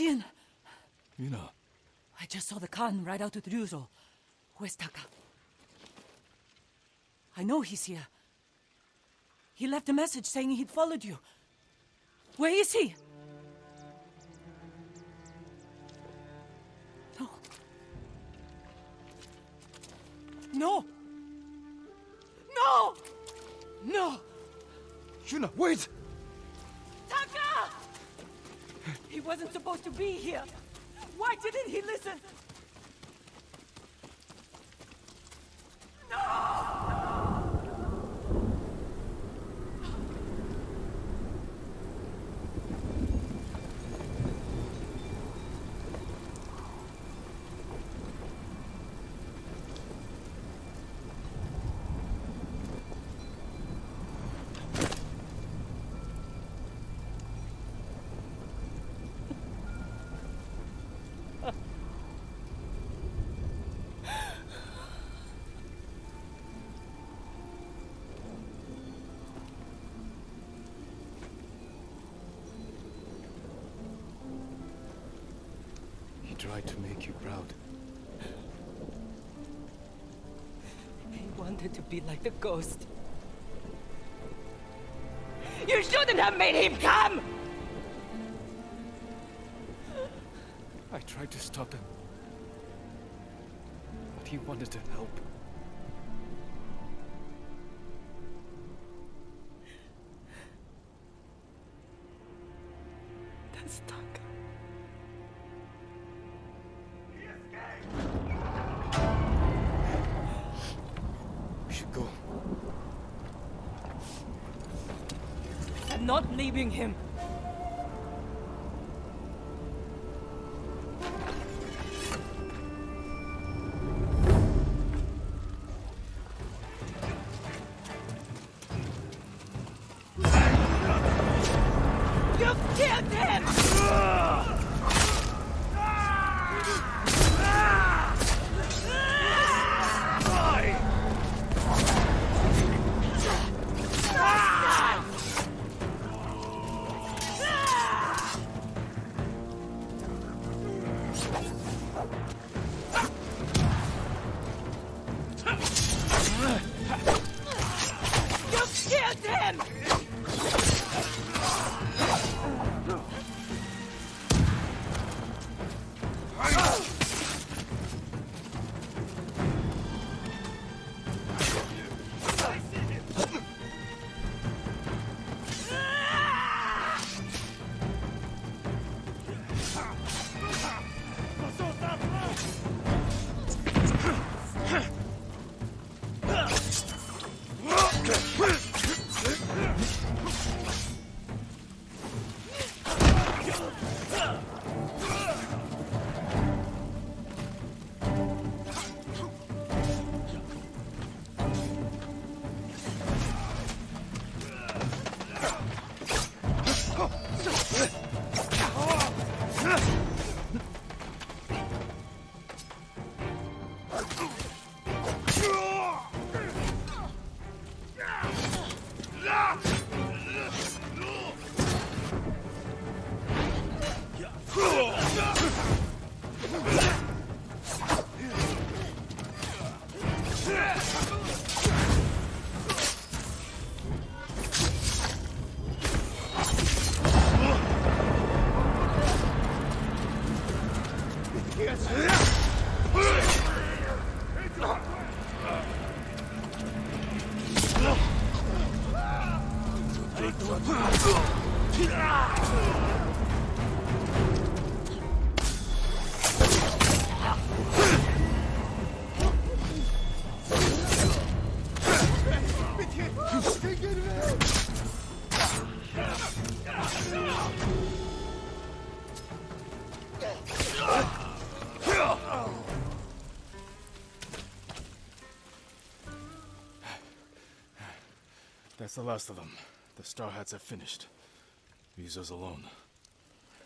Jin, Yuna, I just saw the Khan ride out with Ryuzo. Where's Taka? I know he's here. He left a message saying he'd followed you. Where is he? Wanted to be like the ghost. You shouldn't have made him come! I tried to stop him. But he wanted to help. Not leaving him. You killed him! That's the last of them. The Straw Hats have finished. Leaves us alone.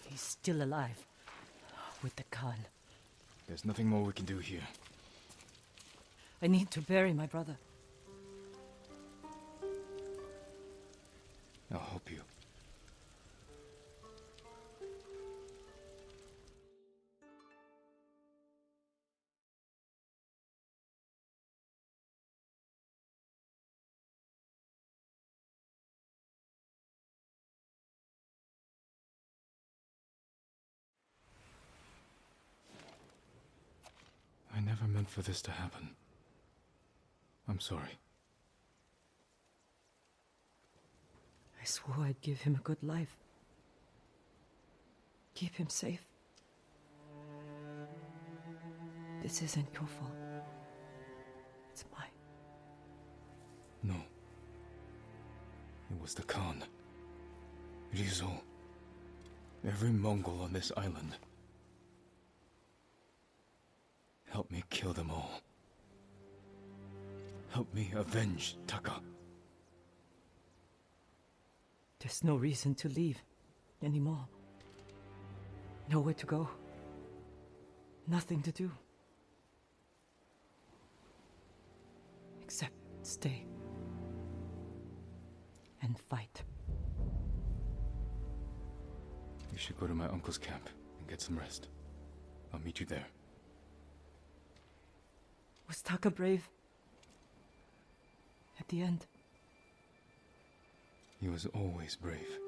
He's still alive. With the Khan. There's nothing more we can do here. I need to bury my brother. For this to happen. I'm sorry. I swore I'd give him a good life. Keep him safe. This isn't your fault. It's mine. No. It was the Khan. Ryuzo. Every Mongol on this island. Help me kill them all. Help me avenge Taka. There's no reason to leave anymore. Nowhere to go. Nothing to do. Except stay. And fight. You should go to my uncle's camp and get some rest. I'll meet you there. Was Taka brave? At the end? He was always brave.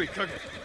Quickly, Kage.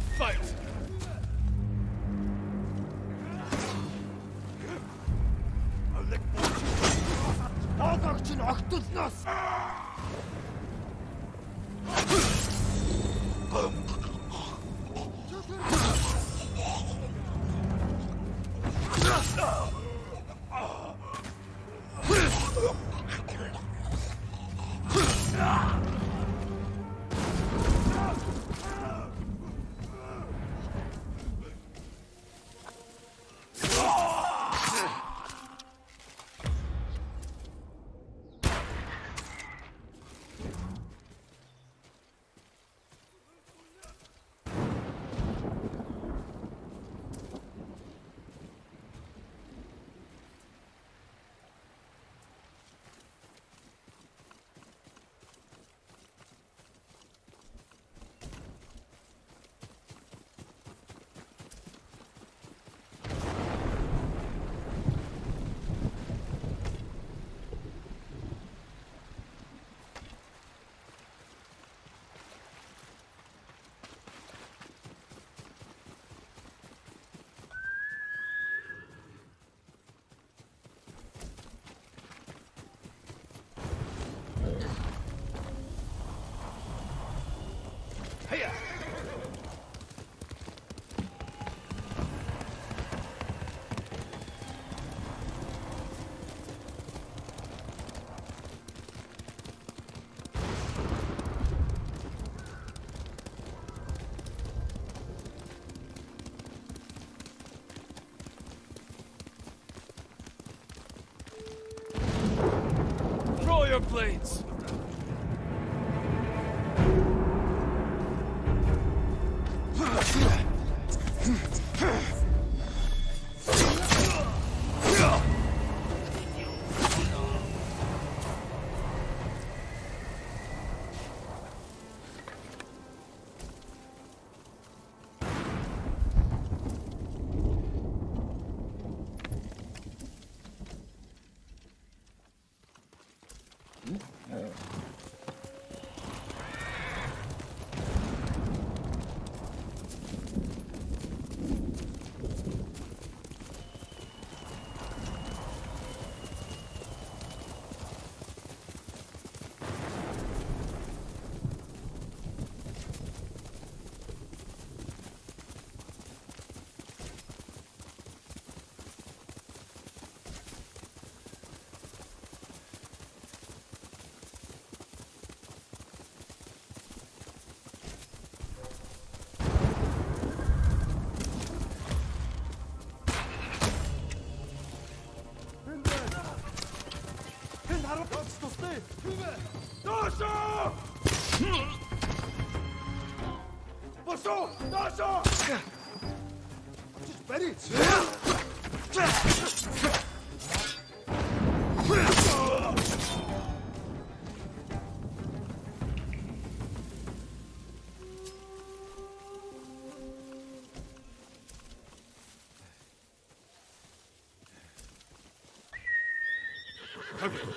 Fight? Blades! Nasıl? Nasıl? Just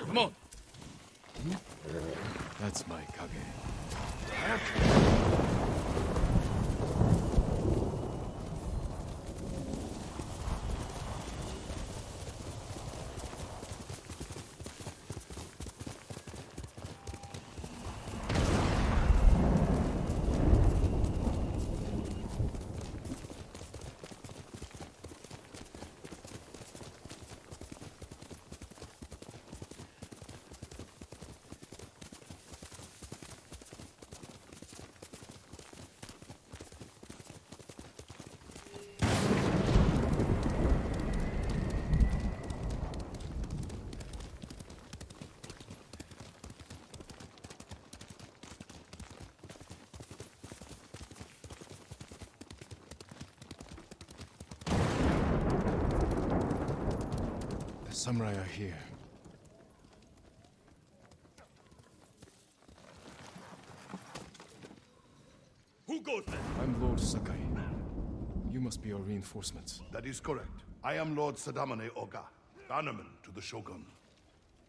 come on. That's my Kage. Samurai are here. Who goes there? I'm Lord Sakai. You must be our reinforcements. That is correct. I am Lord Sadamane Oga, bannerman to the Shogun.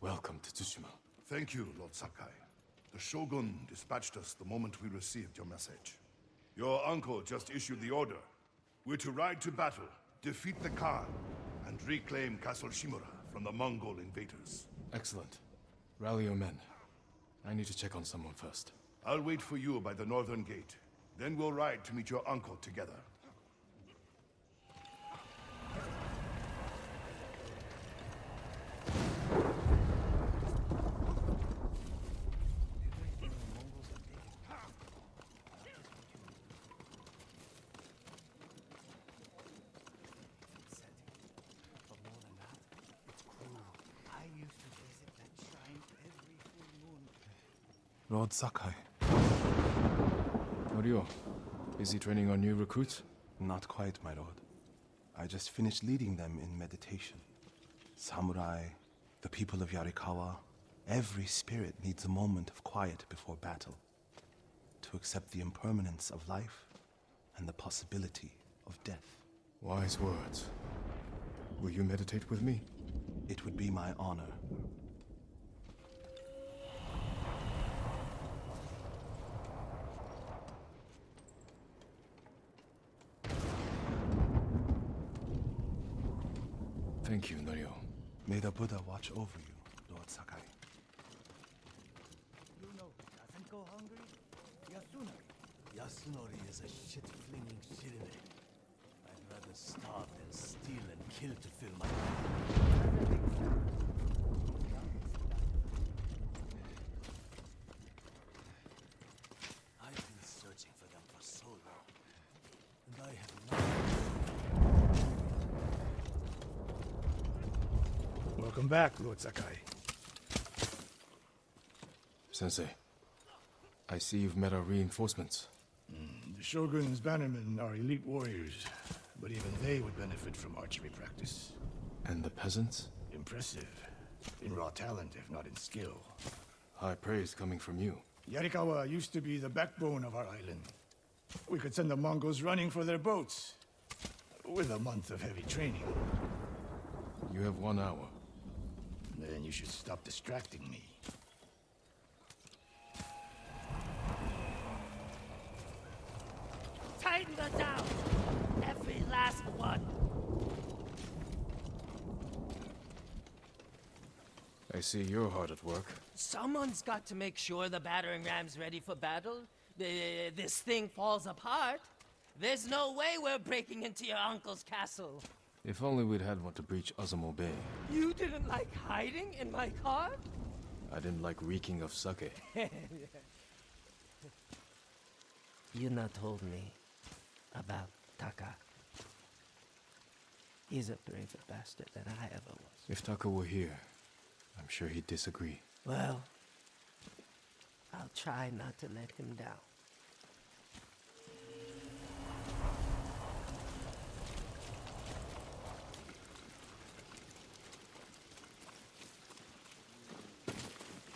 Welcome to Tsushima. Thank you, Lord Sakai. The Shogun dispatched us the moment we received your message. Your uncle just issued the order. We're to ride to battle, defeat the Khan, and reclaim Castle Shimura from the Mongol invaders. Excellent. Rally your men. I need to check on someone first. I'll wait for you by the northern gate. Then we'll ride to meet your uncle together. I used to visit that shrine every full moon. Sakai. Norio, he training our new recruits? Not quite, my lord. I just finished leading them in meditation. Samurai, the people of Yarikawa, every spirit needs a moment of quiet before battle. To accept the impermanence of life and the possibility of death. Wise words. Will you meditate with me? It would be my honor. Thank you, Norio. May the Buddha watch over you, Lord Sakai. You know who doesn't go hungry? Yasunori. Yasunori is a shit-flinging shirime. I'd rather starve than steal and kill to fill my I've been searching for them for so long, and I have not Welcome back, Lord Sakai. Sensei, I see you've met our reinforcements. Mm, the Shogun's bannermen are elite warriors, but even they would benefit from archery practice. And the peasants? Impressive. In raw talent, if not in skill. High praise coming from you. Yarikawa used to be the backbone of our island. We could send the Mongols running for their boats. With a month of heavy training. You have one hour. Then you should stop distracting me. Tighten them down! Every last one! I see you're hard at work. Someone's got to make sure the battering ram's ready for battle. The, this thing falls apart. There's no way we're breaking into your uncle's castle. If only we'd had one to breach Azamo Bay. You didn't like hiding in my car? I didn't like reeking of sake. Yuna told me about Taka. He's a braver bastard than I ever was. If Taka were here, I'm sure he'd disagree. Well, I'll try not to let him down.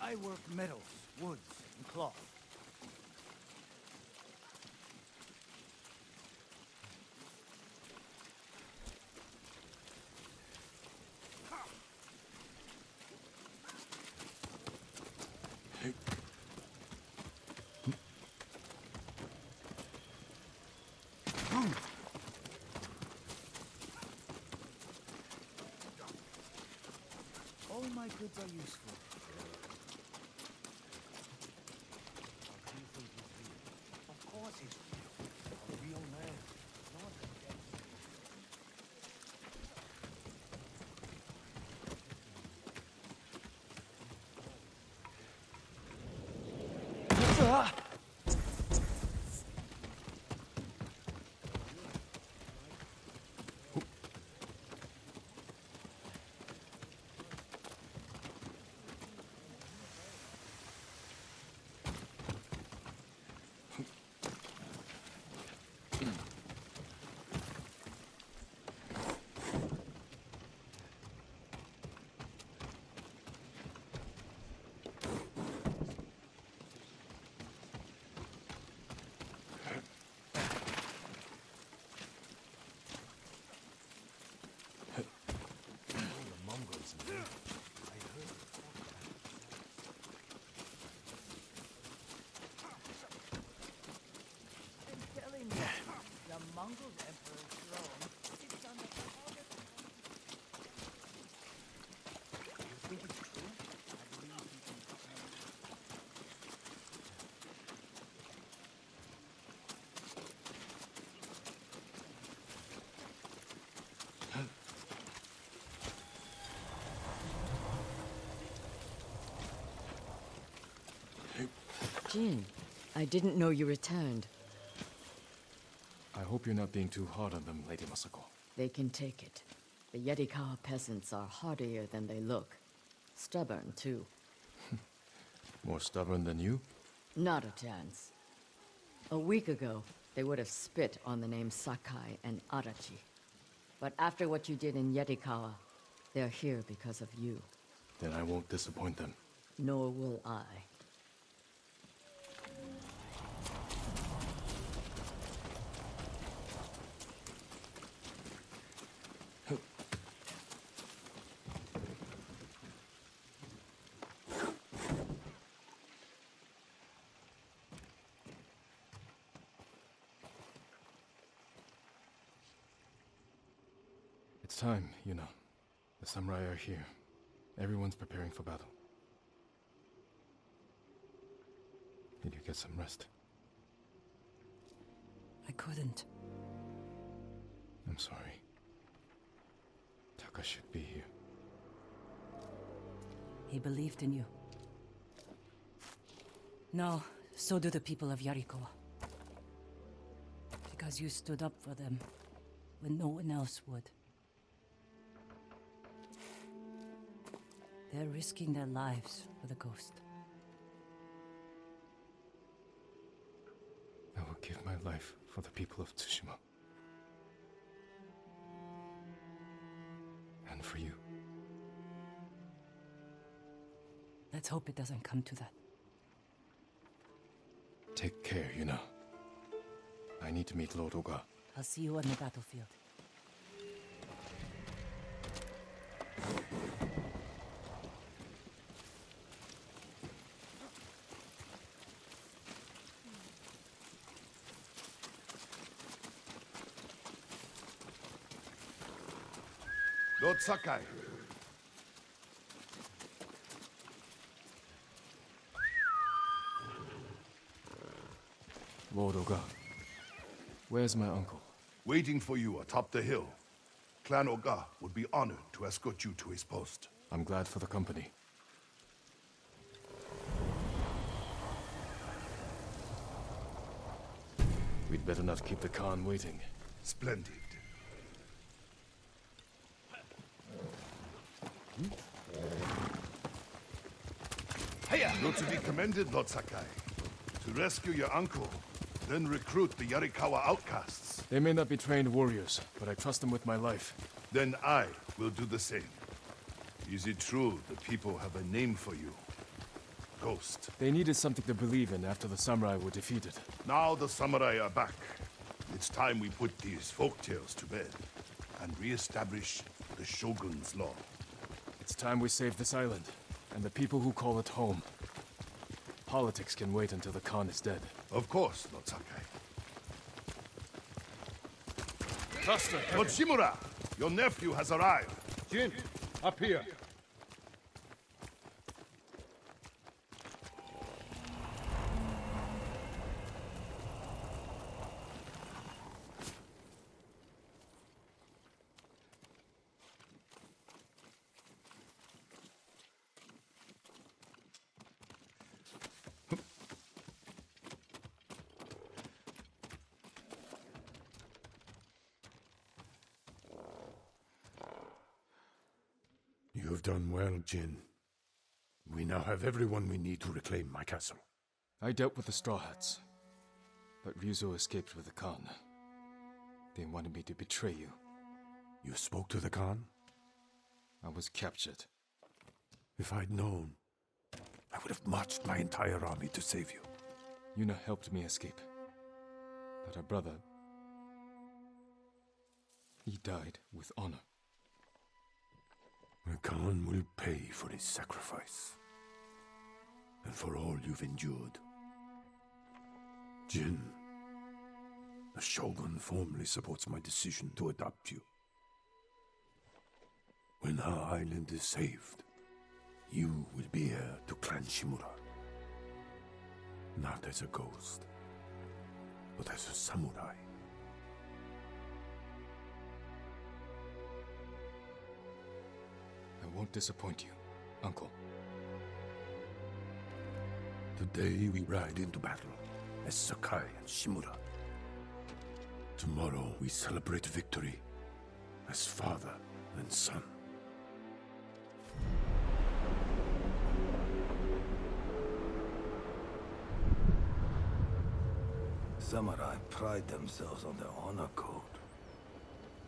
I work metals, woods, and cloth. All my goods are useful. Jin, I didn't know you returned. I hope you're not being too hard on them, Lady Masako. They can take it. The Yarikawa peasants are hardier than they look. Stubborn, too. More stubborn than you? Not a chance. A week ago, they would have spit on the names Sakai and Adachi. But after what you did in Yarikawa, they're here because of you. Then I won't disappoint them. Nor will I. It's time, Yuna. The samurai are here. Everyone's preparing for battle. Did you get some rest? I couldn't. I'm sorry. Taka should be here. He believed in you. No, so do the people of Yarikawa. Because you stood up for them when no one else would. They're risking their lives for the ghost. I will give my life for the people of Tsushima. And for you. Let's hope it doesn't come to that. Take care, Yuna. I need to meet Lord Oga. I'll see you on the battlefield. Sakai. Lord Oga. Where's my uncle? Waiting for you atop the hill. Clan Oga would be honored to escort you to his post. I'm glad for the company. We'd better not keep the Khan waiting. Splendid. To Lord Sakai. To rescue your uncle, then recruit the Yarikawa outcasts. They may not be trained warriors, but I trust them with my life. Then I will do the same. Is it true the people have a name for you? Ghost. They needed something to believe in after the samurai were defeated. Now the samurai are back. It's time we put these folktales to bed and re-establish the Shogun's law. It's time we save this island, and the people who call it home. Politics can wait until the Khan is dead. Of course, Lord Sakai. Faster! Lord Shimura, your nephew has arrived. Jin, up here. You have done well, Jin. We now have everyone we need to reclaim my castle. I dealt with the Straw Hats, but Ryuzo escaped with the Khan. They wanted me to betray you. You spoke to the Khan? I was captured. If I'd known, I would have marched my entire army to save you. Yuna helped me escape. But her brother... He died with honor. The Khan will pay for his sacrifice. And for all you've endured. Jin, the Shogun formally supports my decision to adopt you. When our island is saved, you will be heir to Clan Shimura. Not as a ghost, but as a samurai. Won't disappoint you, Uncle. Today we ride into battle as Sakai and Shimura. Tomorrow we celebrate victory as father and son. Samurai pride themselves on their honor code.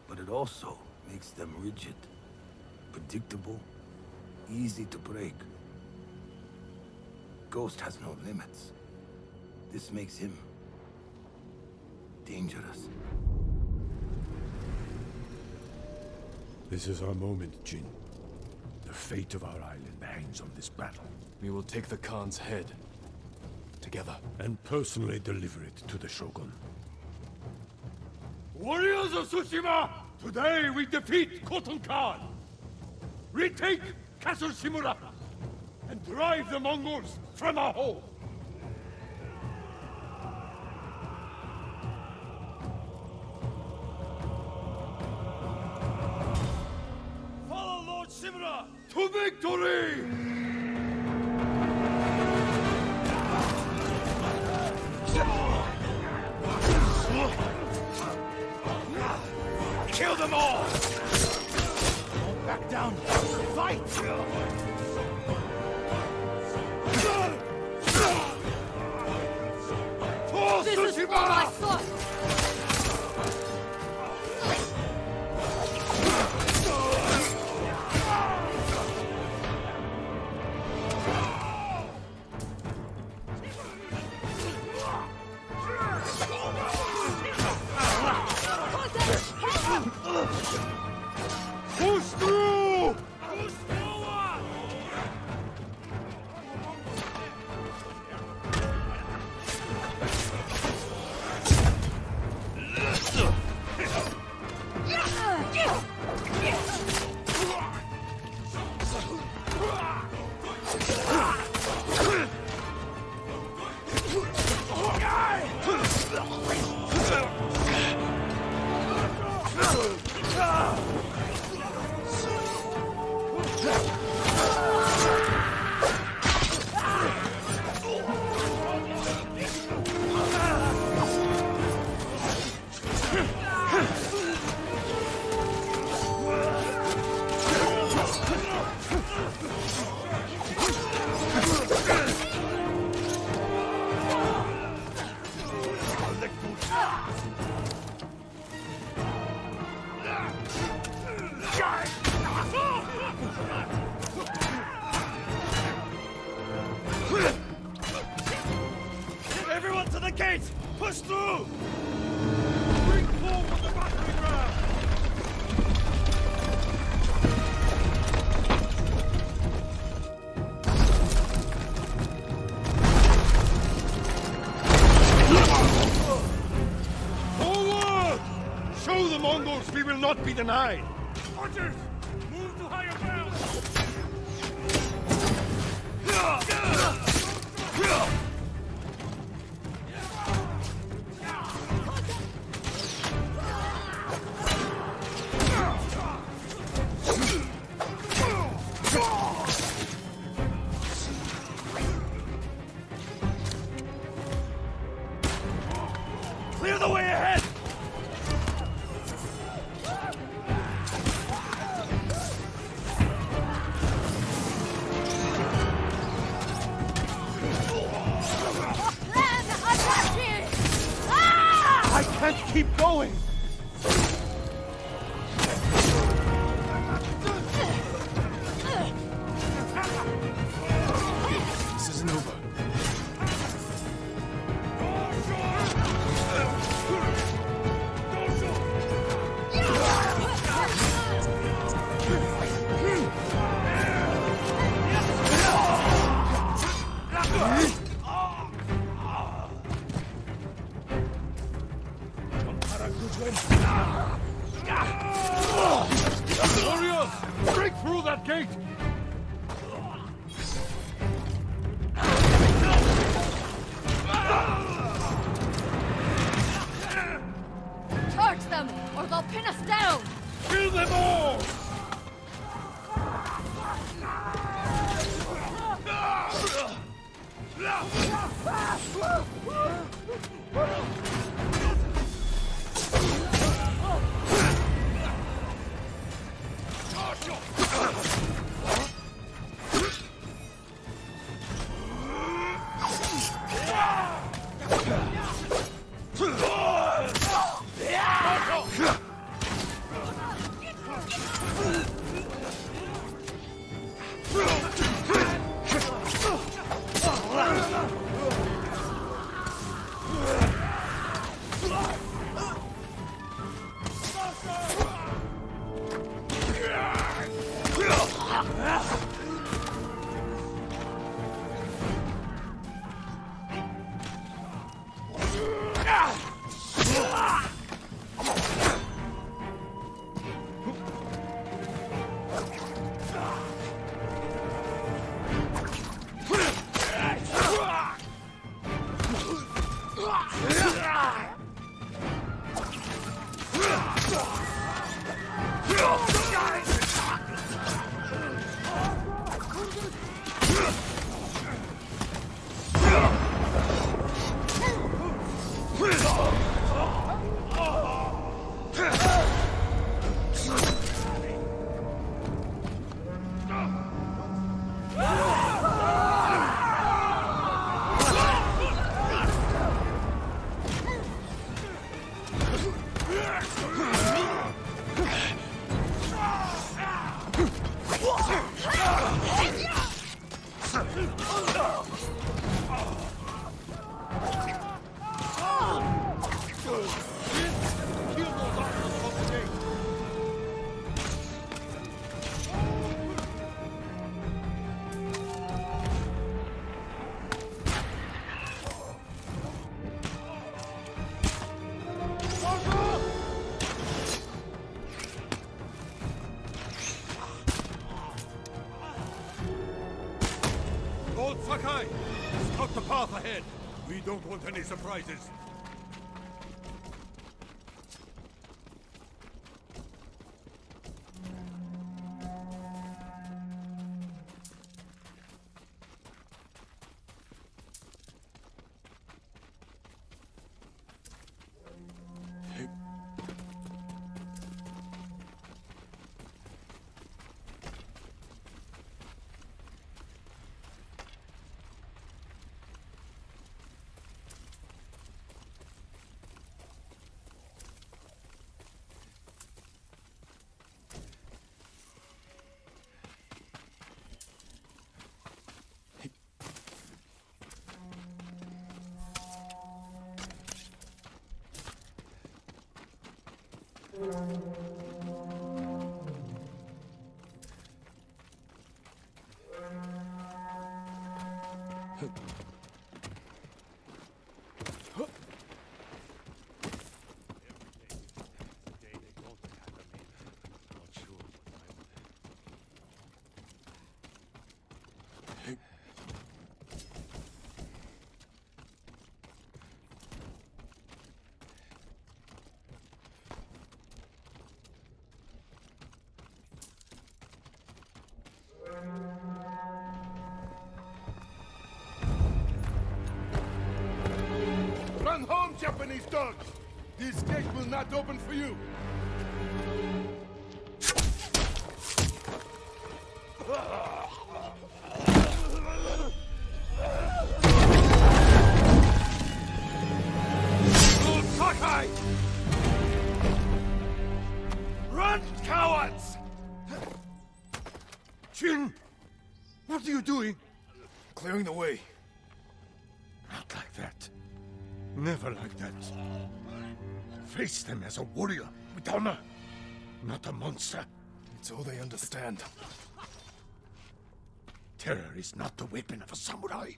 But it also makes them rigid, predictable, easy to break. Ghost has no limits. This makes him dangerous. This is our moment, Jin. The fate of our island hangs on this battle. We will take the Khan's head. Together. And personally deliver it to the Shogun. Warriors of Tsushima! Today we defeat Khotun Khan! Retake Castle Shimura! And drive the Mongols from our home! Denied! Don't want any surprises. Run Japanese dogs! This gate will not open for you! Lord Sakai! Run, cowards! Jin! What are you doing? Clearing the way. Never like that. Face them as a warrior with honor, not a monster. It's all they understand. Terror is not the weapon of a samurai.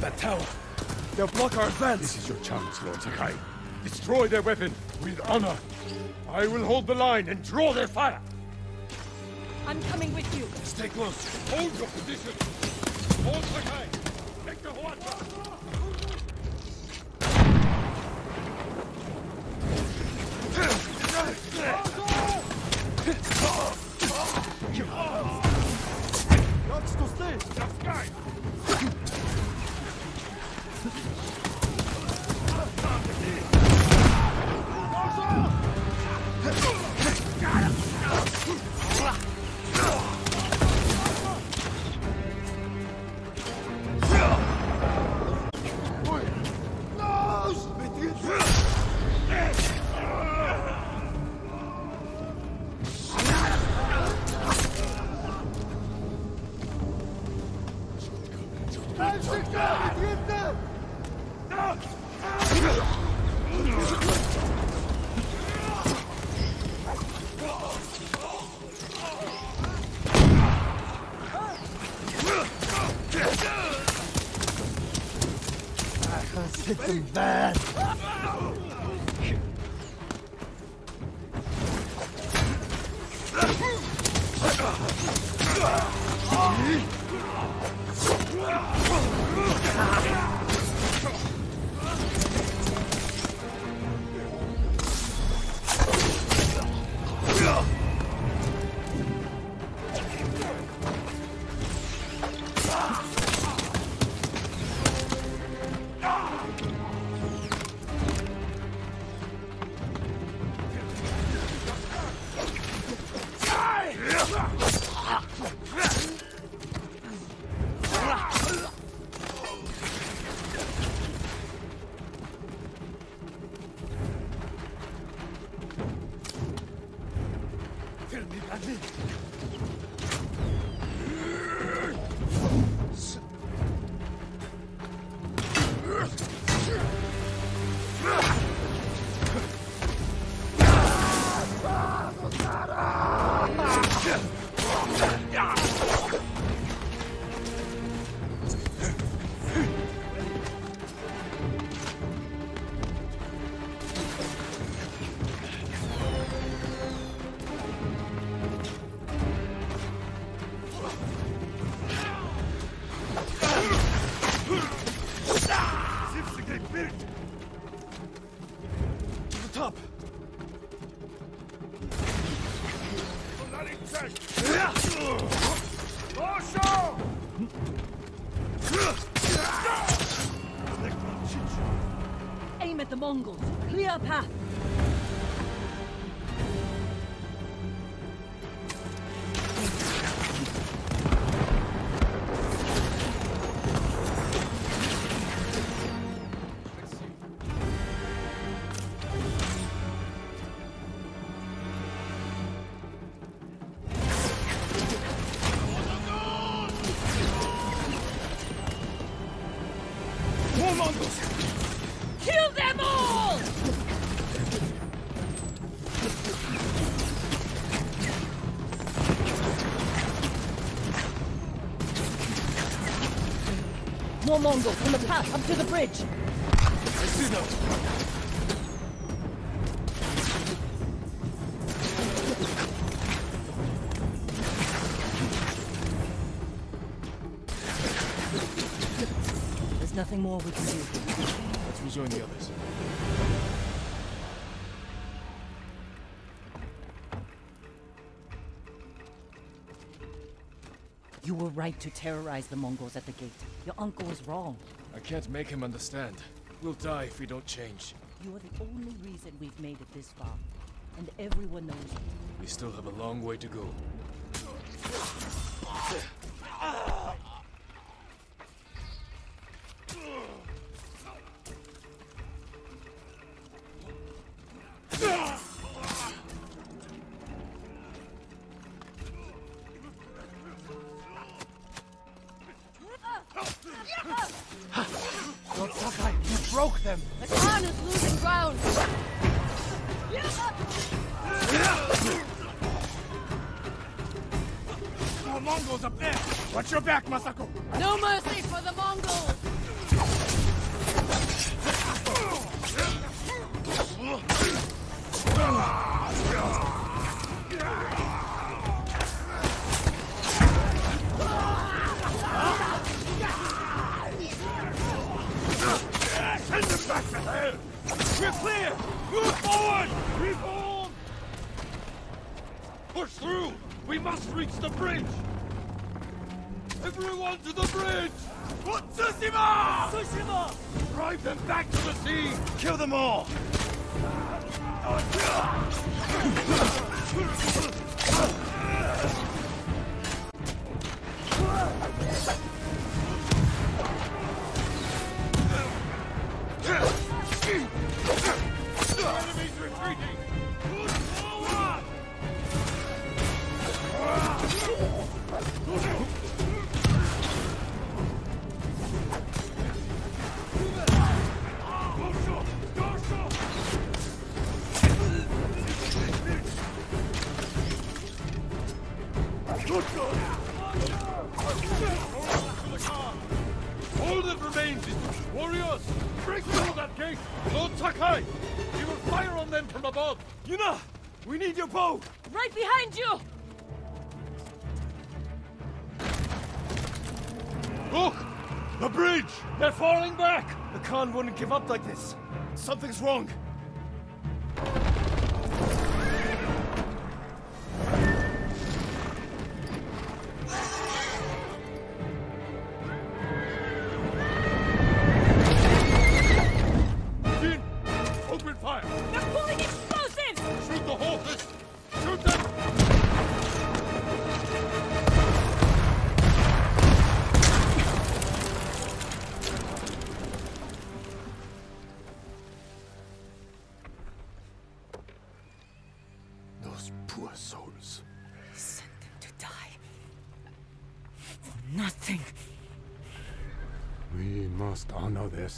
That tower. They'll block our advance. This is your chance, Lord Sakai. Destroy their weapon with honor. I will hold the line and draw their fire. I'm coming with you. Stay close. Hold your position. Hold the guy. Take the Huatra. That's to stay. More Mongols on the path up to the bridge. I see them. There's nothing more we can do. Right to terrorize the Mongols at the gate. Your uncle was wrong. I can't make him understand. We'll die if we don't change. You are the only reason we've made it this far. And everyone knows it. We still have a long way to go. We're clear! Move forward! Reform! Push through! We must reach the bridge! Everyone to the bridge! Tsushima! Tsushima! Drive them back to the sea! Kill them all! Up like this. Something's wrong.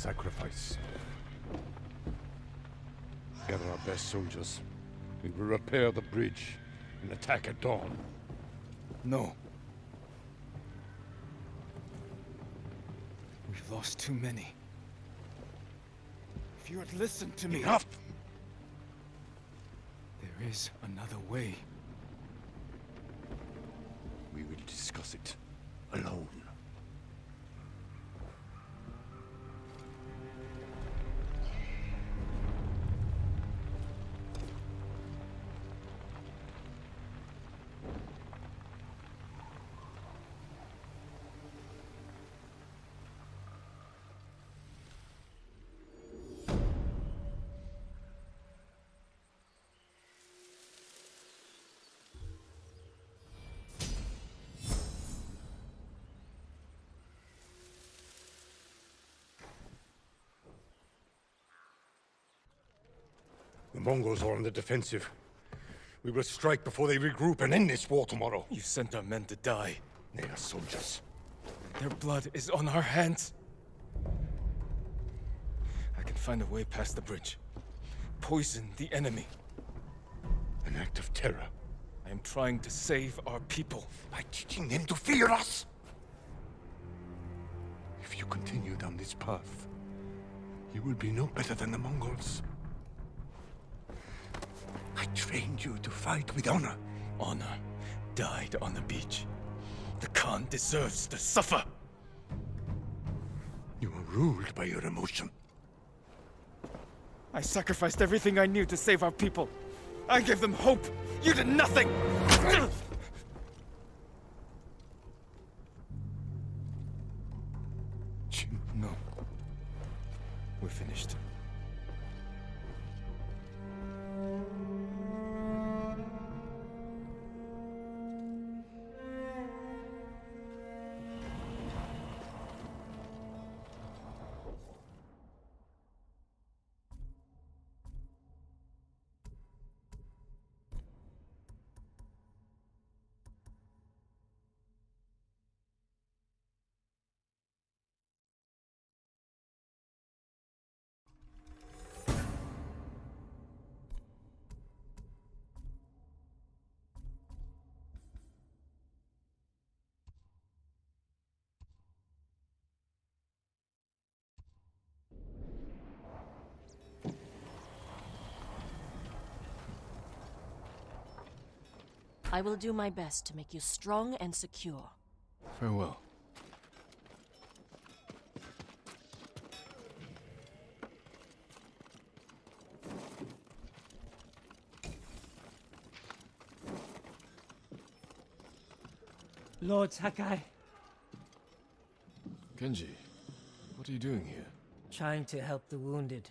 Sacrifice. Gather our best soldiers. We will repair the bridge and attack at dawn. No. We've lost too many. If you had listened to me... Enough! There is another way. We will discuss it alone. The Mongols are on the defensive. We will strike before they regroup and end this war tomorrow. You sent our men to die. They are soldiers. Their blood is on our hands. I can find a way past the bridge. Poison the enemy. An act of terror. I am trying to save our people. By teaching them to fear us! If you continue down this path, you will be no better than the Mongols. I trained you to fight with honor. Honor died on the beach. The Khan deserves to suffer. You are ruled by your emotion. I sacrificed everything I knew to save our people. I gave them hope. You did nothing. I will do my best to make you strong and secure. Farewell. Lord Sakai. Kenji, what are you doing here? Trying to help the wounded.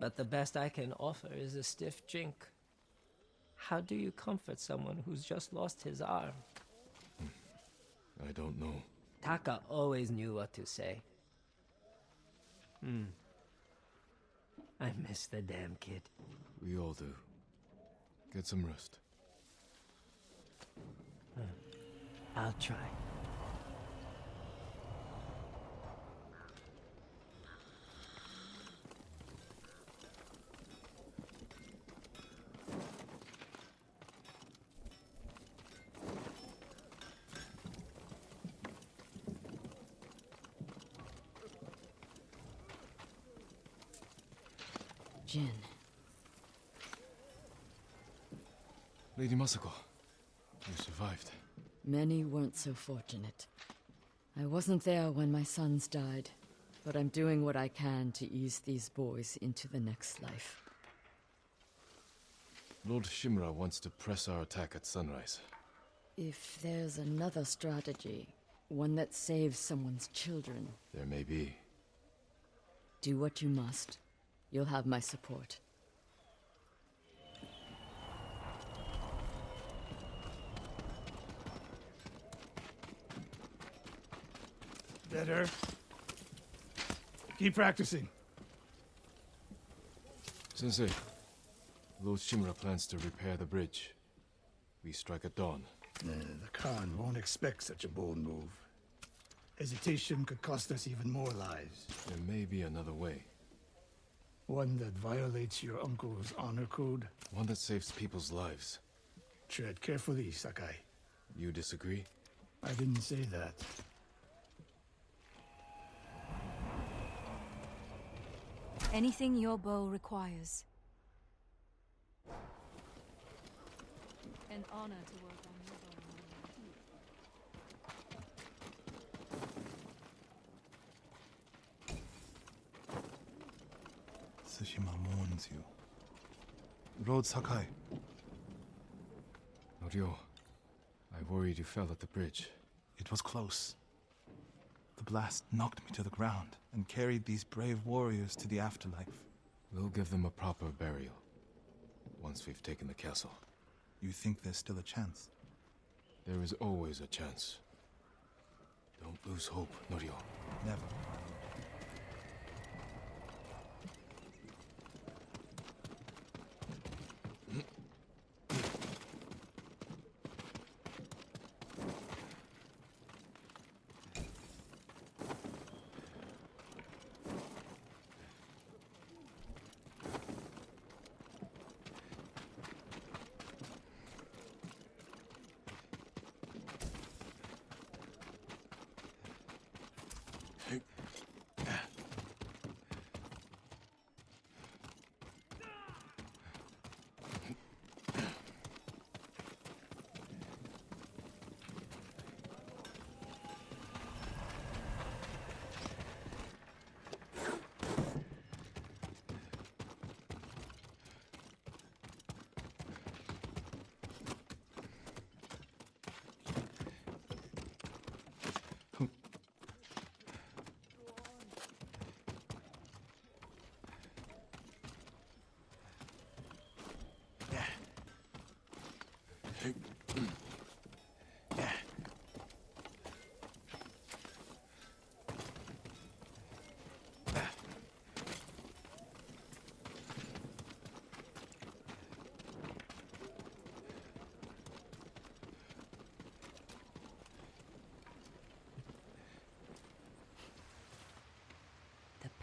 But the best I can offer is a stiff drink. How do you comfort someone who's just lost his arm? I don't know. Taka always knew what to say. Hmm. I miss the damn kid. We all do. Get some rest. I'll try. Jin. Lady Masako, you survived. Many weren't so fortunate. I wasn't there when my sons died, but I'm doing what I can to ease these boys into the next life. Lord Shimura wants to press our attack at sunrise. If there's another strategy, one that saves someone's children, There may be. do what you must. You'll have my support. Better. Keep practicing. Sensei, Lord Shimura plans to repair the bridge. We strike at dawn. Uh, the Khan won't expect such a bold move. Hesitation could cost us even more lives. There may be another way. One that violates your uncle's honor code. One that saves people's lives. Tread carefully, Sakai. You disagree? I didn't say that. Anything your bow requires. An honor to work on your bow. Tsushima mourns you. Lord Sakai, Norio, I worried you fell at the bridge. it was close. The blast knocked me to the ground and carried these brave warriors to the afterlife. We'll give them a proper burial. Once we've taken the castle. You think there's still a chance? There is always a chance. Don't lose hope, Norio. Never.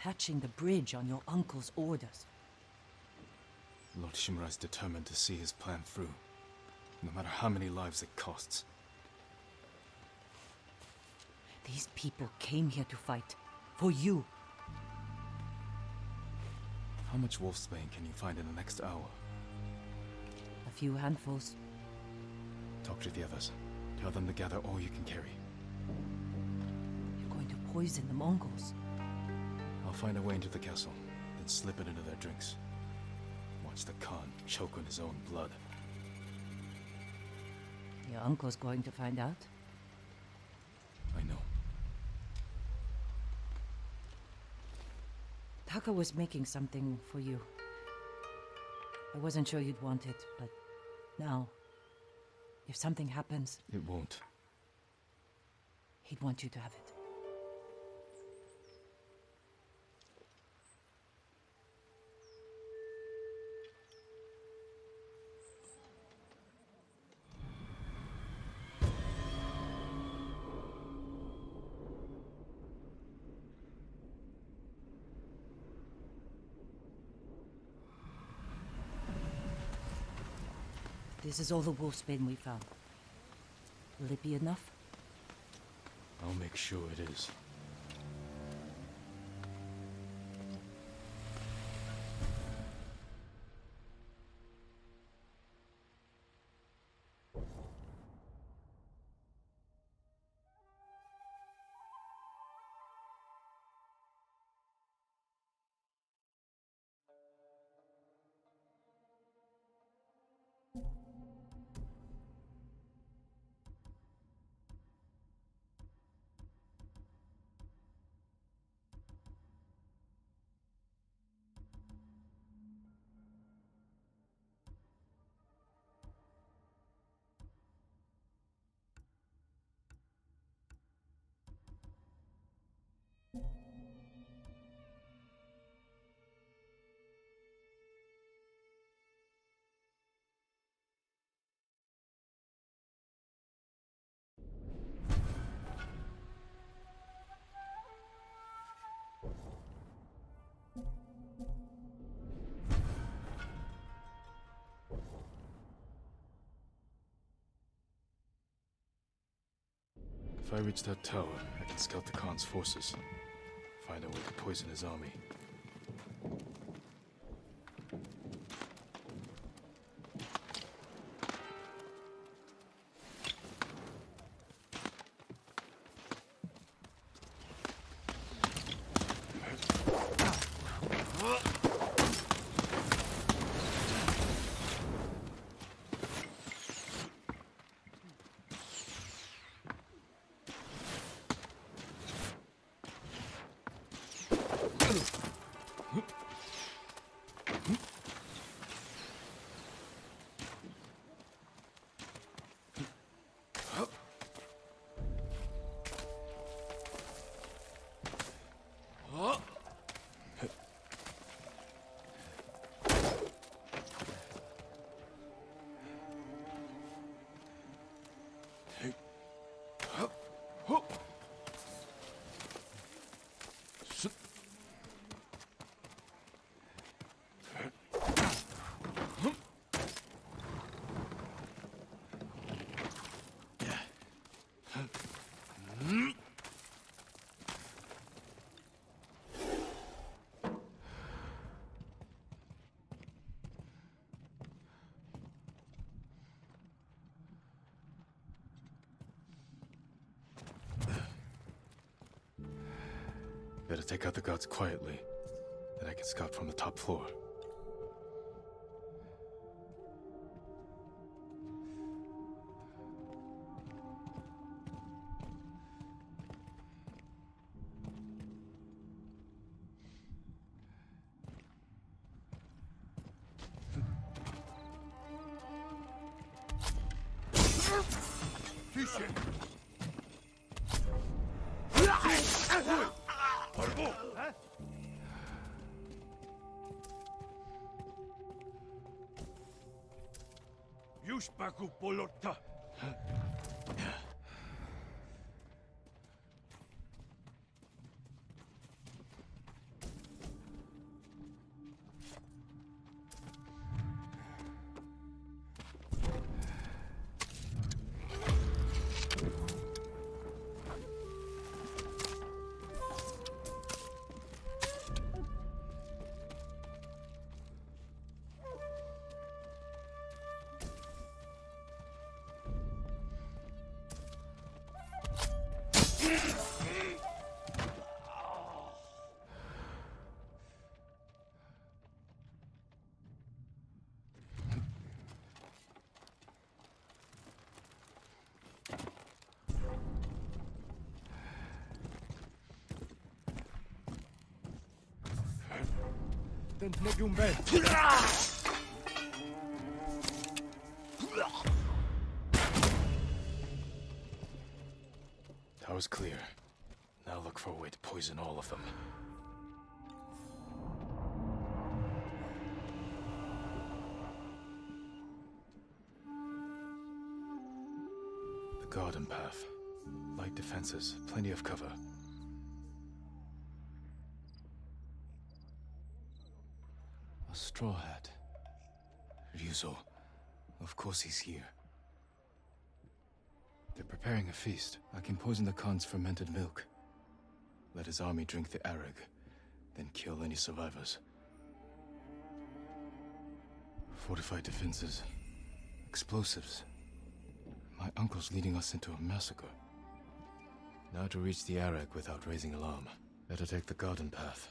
Patching the bridge on your uncle's orders. Lord Shimura is determined to see his plan through, no matter how many lives it costs. These people came here to fight. For you. How much wolfsbane can you find in the next hour? A few handfuls. Talk to the others. Tell them to gather all you can carry. You're going to poison the Mongols. I'll find a way into the castle, then slip it into their drinks. Watch the Khan choke on his own blood. Uncle's going to find out. I know. Taka was making something for you. I wasn't sure you'd want it, but now, if something happens, It won't. he'd want you to have it. This is all the wolfsbane we found. Will it be enough? I'll make sure it is. If I reach that tower, I can scout the Khan's forces. Find a way to poison his army. Quietly. Then I can scout from the top floor. Duszpaku Polotka. Ben. Tower's clear. Now look for a way to poison all of them. The garden path. Light defenses, plenty of cover. A straw hat. Ryuzo. Of course he's here. They're preparing a feast. I can poison the Khan's fermented milk. Let his army drink the airag, then kill any survivors. Fortified defenses. Explosives. My uncle's leading us into a massacre. Now to reach the airag without raising alarm. Better take the garden path.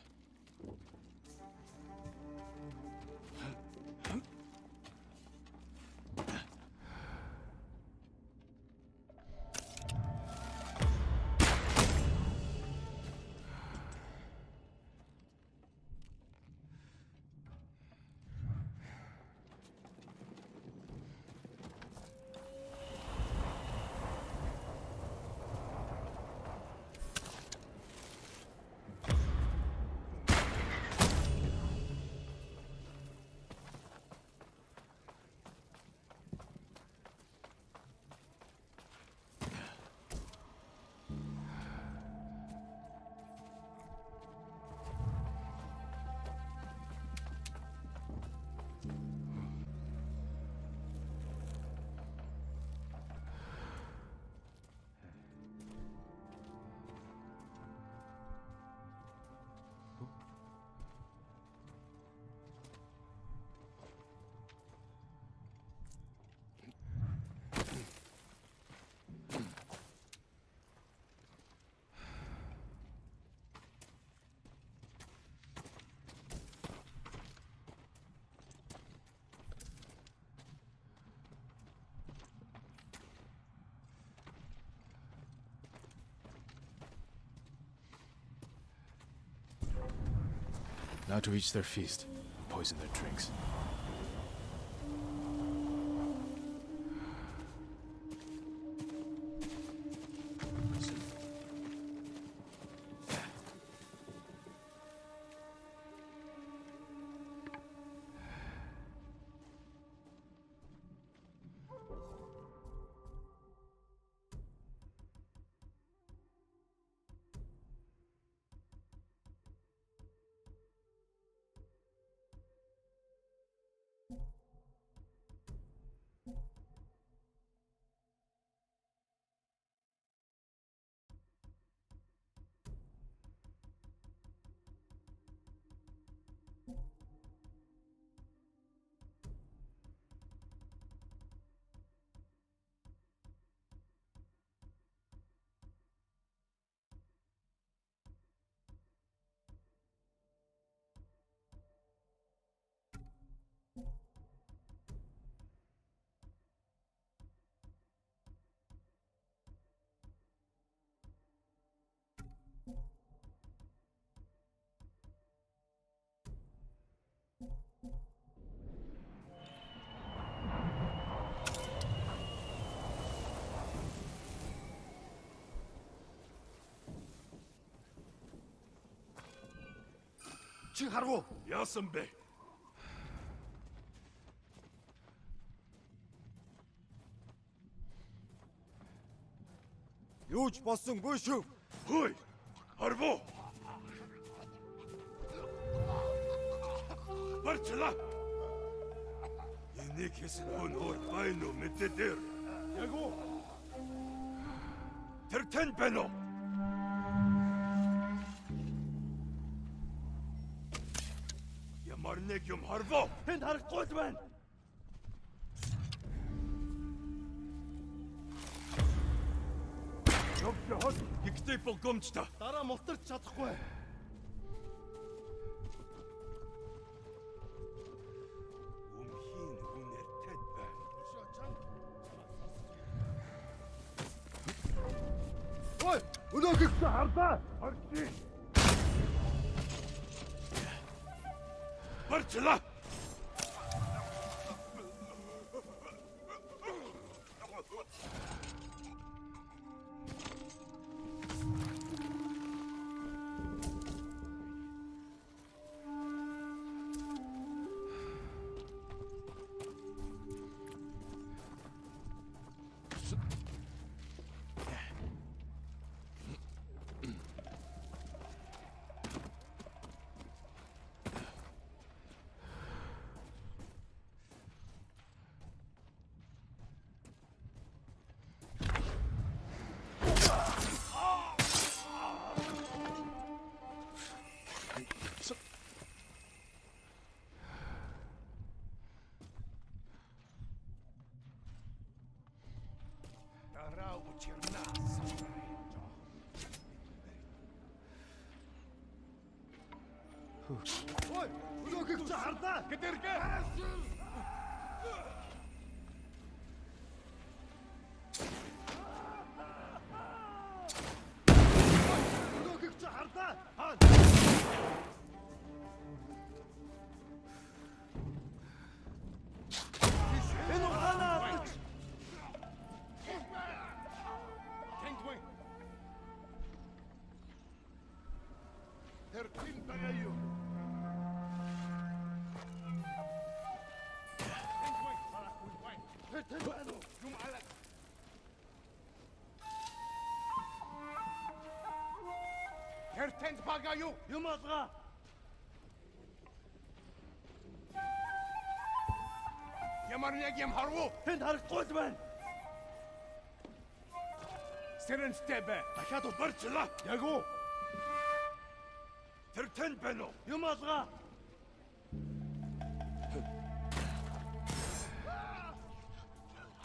Now to reach their feast. Poison their drinks. çıkargo. Yasın Bey. Юуч болсон гүй шүү. Хөөй. Харво. Барчла. Энийг хийсэн хүн өөр байна уу мэдээ дээр. Яг уу. Тэр тань байна уу? юм хорвоо. Энд харахгүй л байна. Хот хот гихтэй болгомжтой. Дараа мултарч чадахгүй. Ой, өнөөхөд хардаа. Гэтэргээ. Curtains bugger يا You يا go! يمرنيك يمهروه انهار قدمن سرن ستيبا اكادو برتلا ياغو ترتن بنو يمازغا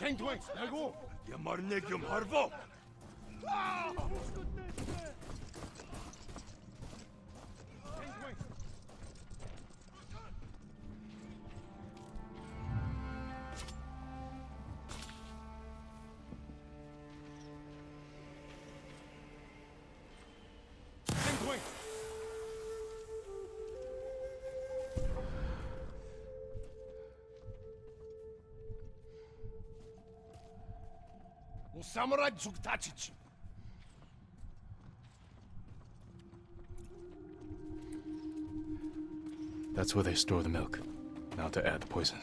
Tętłeś, tego! Ja marnegium harwo! Samurai zuktaç. That's where they store the milk. Now to add the poison.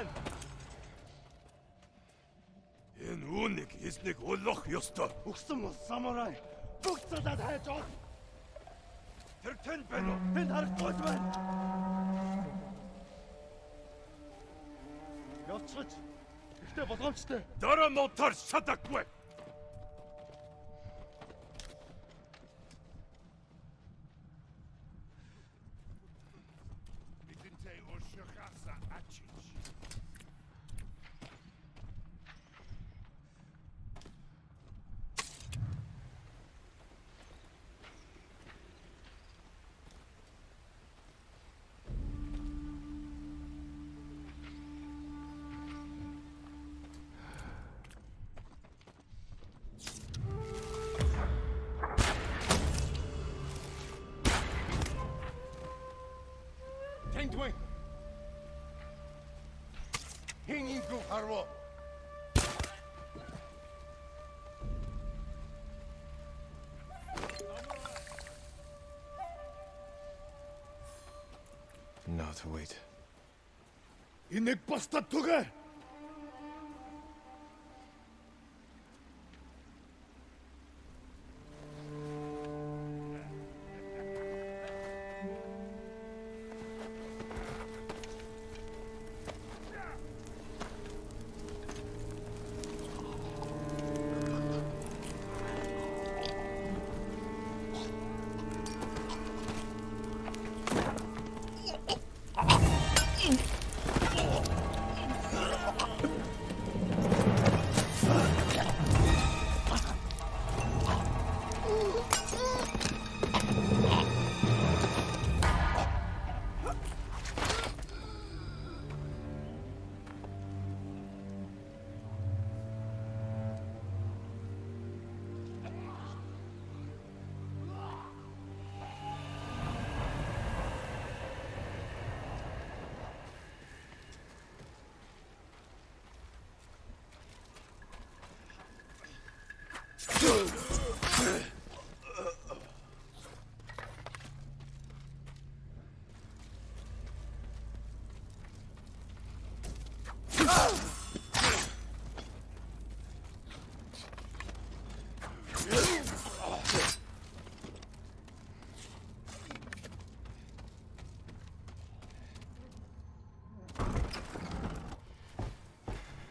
байна. Энэ үүнийг хийснийг олох ёстой. Өгсөн бол самурай. Бүгд цалаад хайж ол. Тэр тэнд байна уу? Тэнд харагдгүй байна. Явцгач. Гэтэ болгоомжтой. Дараа мотор шатаггүй. इन्हें पस्त हो गए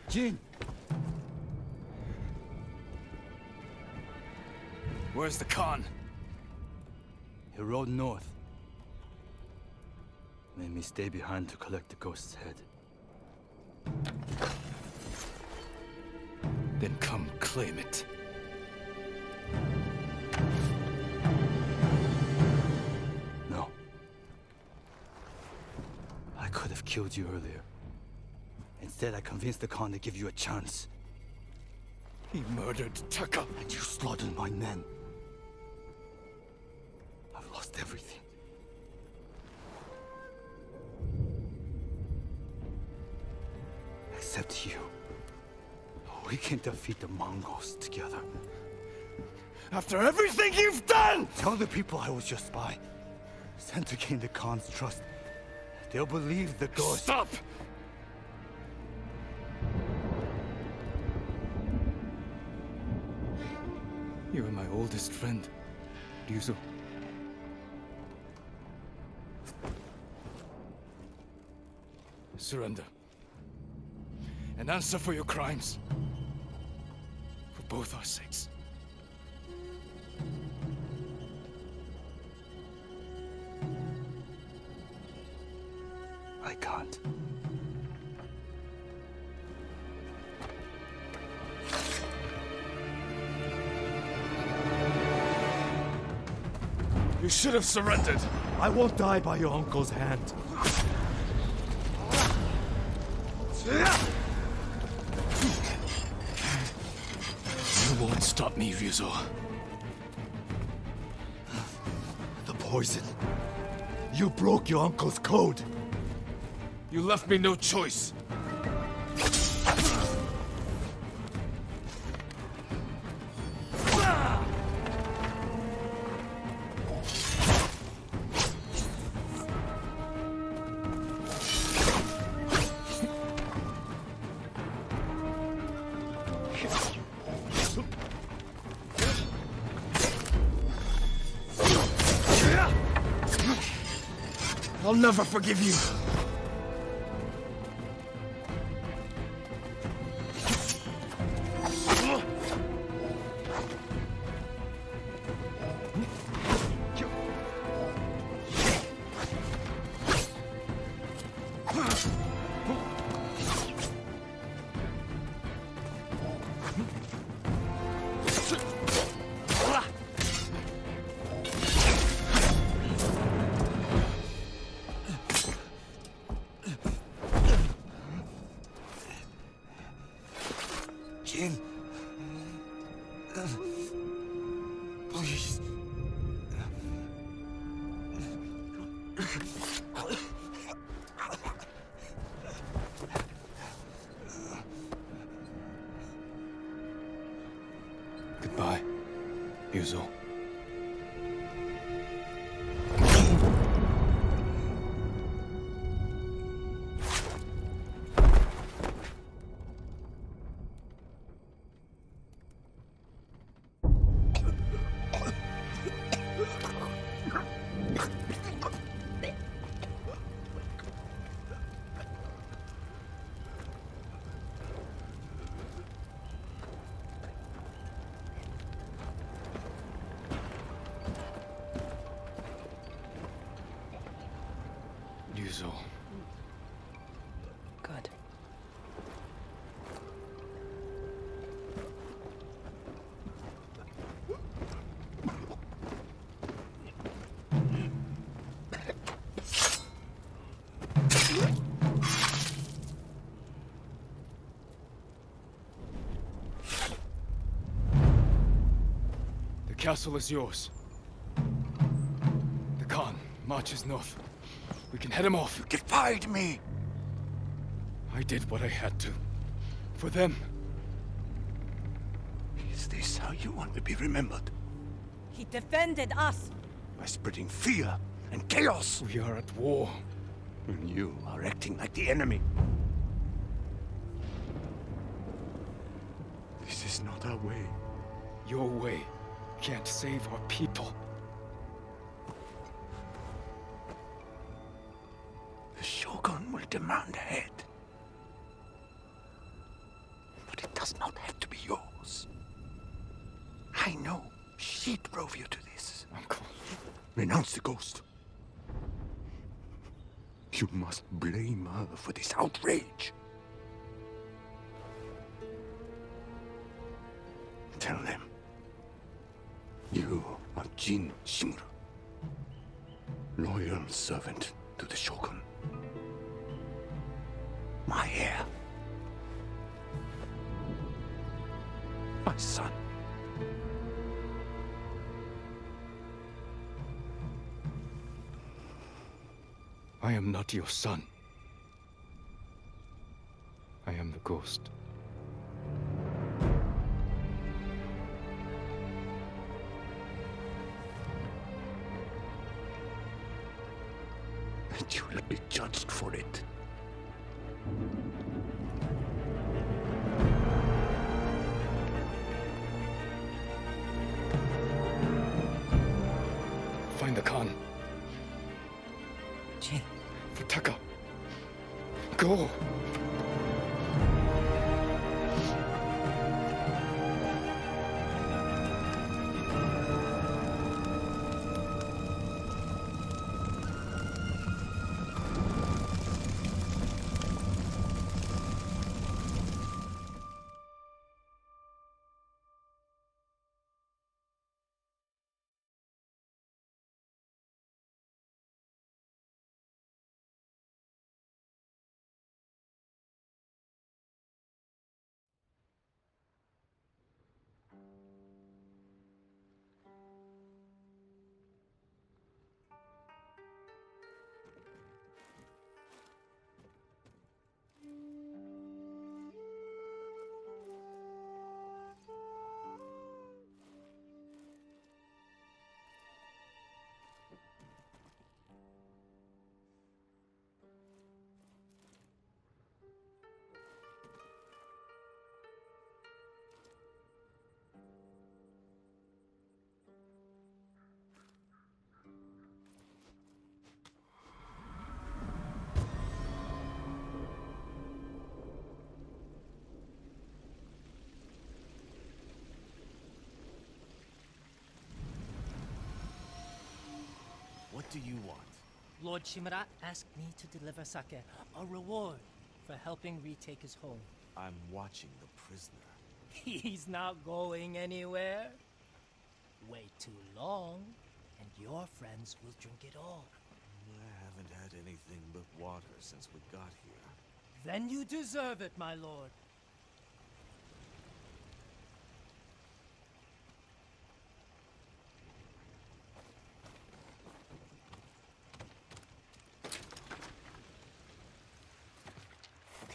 Jin! Where's the Khan? He rode north. Made me stay behind to collect the ghost's head. Then come claim it. No. I could have killed you earlier. Instead, I convinced the Khan to give you a chance. He murdered Taka. And you slaughtered my men. Can defeat the Mongols together. After everything you've done! Tell the people I was your spy. Sent to gain the Khan's trust. They'll believe the ghost. Stop! You are my oldest friend, Ryuzo. Surrender. And answer for your crimes. For both our sakes. I can't. You should have surrendered. I won't die by your uncle's hand. Stop me, Ryuzo. The poison. You broke your uncle's code. You left me no choice. Never forgive you. Castle is yours. The Khan marches north. We can head him off. You defied me! I did what I had to. For them. Is this how you want to be remembered? He defended us. By spreading fear and chaos? We are at war. And you are acting like the enemy. This is not our way. Your way can't save our people. Loyal servant to the Shogun. My heir. My son. I am not your son. I am the ghost. Do you want? Lord Shimura asked me to deliver Sake, a reward for helping retake his home. I'm watching the prisoner. He's not going anywhere. Wait too long, and your friends will drink it all. I haven't had anything but water since we got here. Then you deserve it, my lord.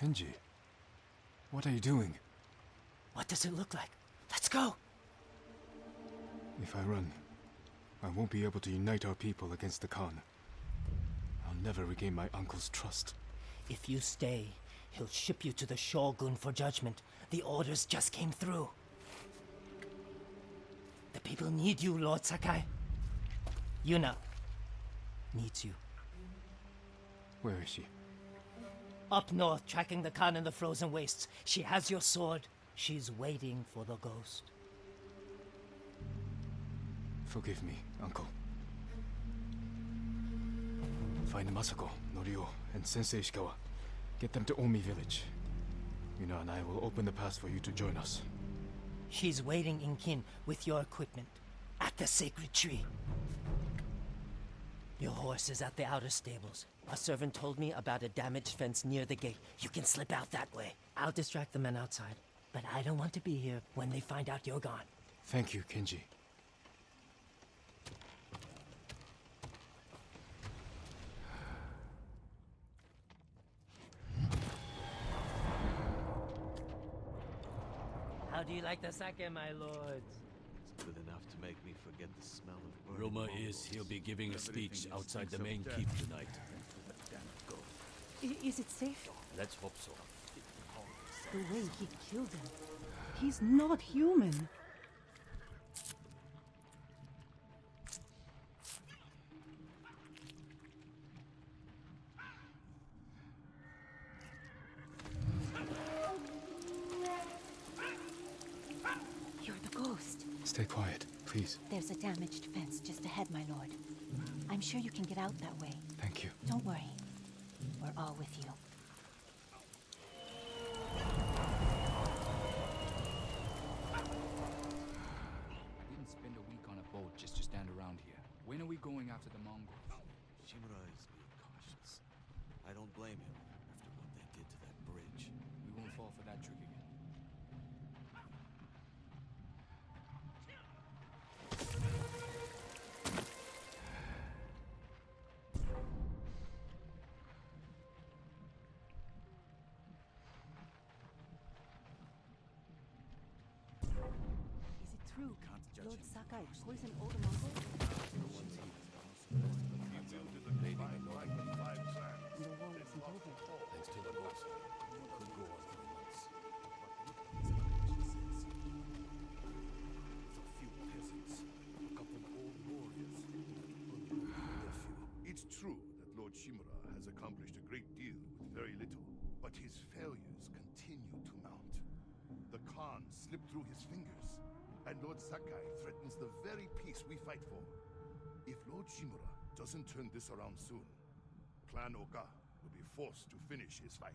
Kenji, what are you doing? What does it look like? Let's go! If I run, I won't be able to unite our people against the Khan. I'll never regain my uncle's trust. If you stay, he'll ship you to the Shogun for judgment. The orders just came through. The people need you, Lord Sakai. Yuna needs you. Where is she? Up north, tracking the Khan in the frozen wastes. She has your sword. She's waiting for the ghost. Forgive me, uncle. Find Masako, Norio, and Sensei Ishikawa. Get them to Omi village. Yuna and I will open the pass for you to join us. She's waiting in Kin with your equipment at the sacred tree. Your horse is at the outer stables. A servant told me about a damaged fence near the gate. You can slip out that way. I'll distract the men outside, but I don't want to be here when they find out you're gone. Thank you, Kenji. How do you like the sake, my lords? It's good enough to make me forget the smell of burning Rumor Mongols. is he'll be giving a speech outside the main keep tonight. Is it safe? Let's hope so. The way he killed him. He's not human. Sure you can get out that way. Thank you. Don't worry. We're all with you. True? Lord Sakai poisoned all the Mongols? The war isn't over. Thanks to the ghost. Could go on for months. A few peasants, a couple of old warriors, a nephew. It's true that Lord Shimura has accomplished a great deal with very little, but his failures continue to mount. The Khan slipped through his fingers, and Lord Sakai threatens the very peace we fight for. If Lord Shimura doesn't turn this around soon, Clan Oka will be forced to finish his fight.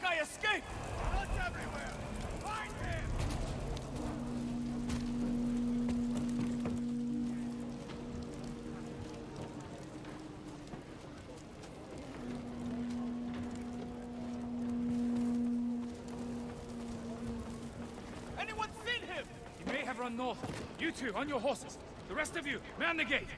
Sakai escaped! Blood's everywhere! Find him! Anyone seen him? He may have run north. You two, on your horses. The rest of you, man the gate.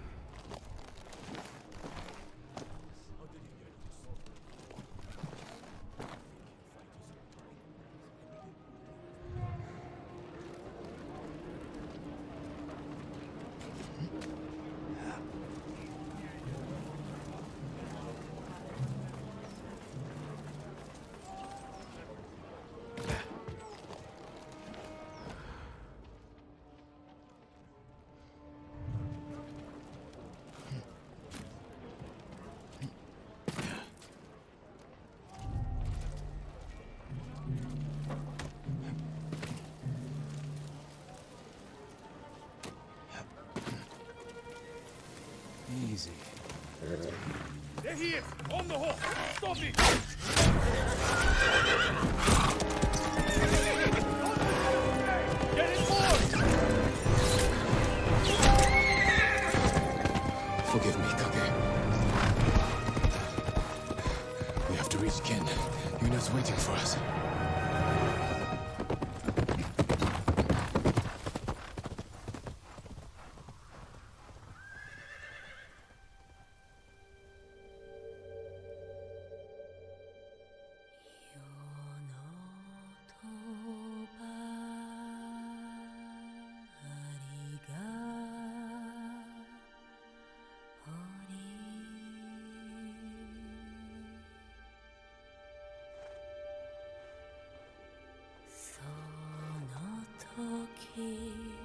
pocket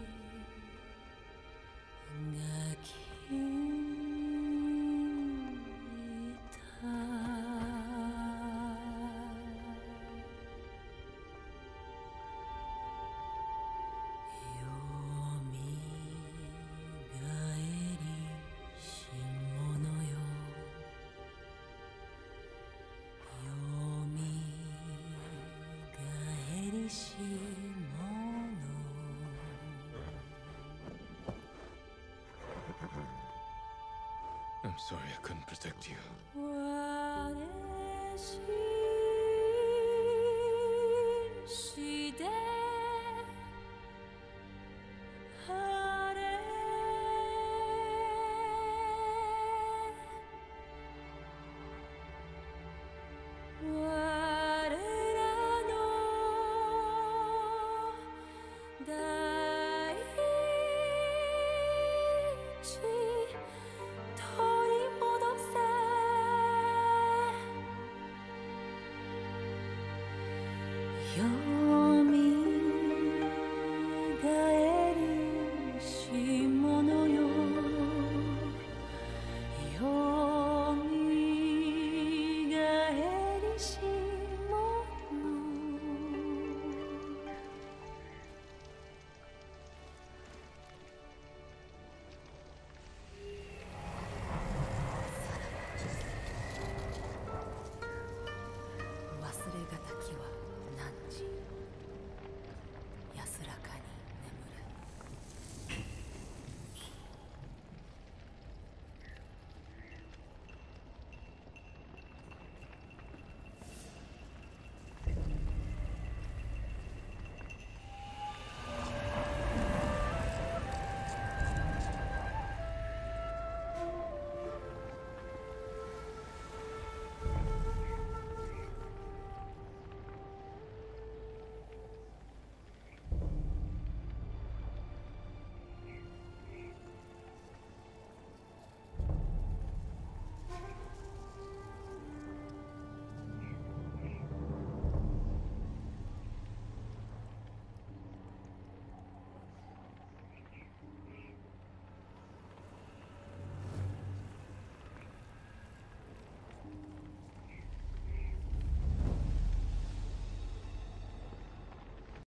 sorry I couldn't protect you. What is she? she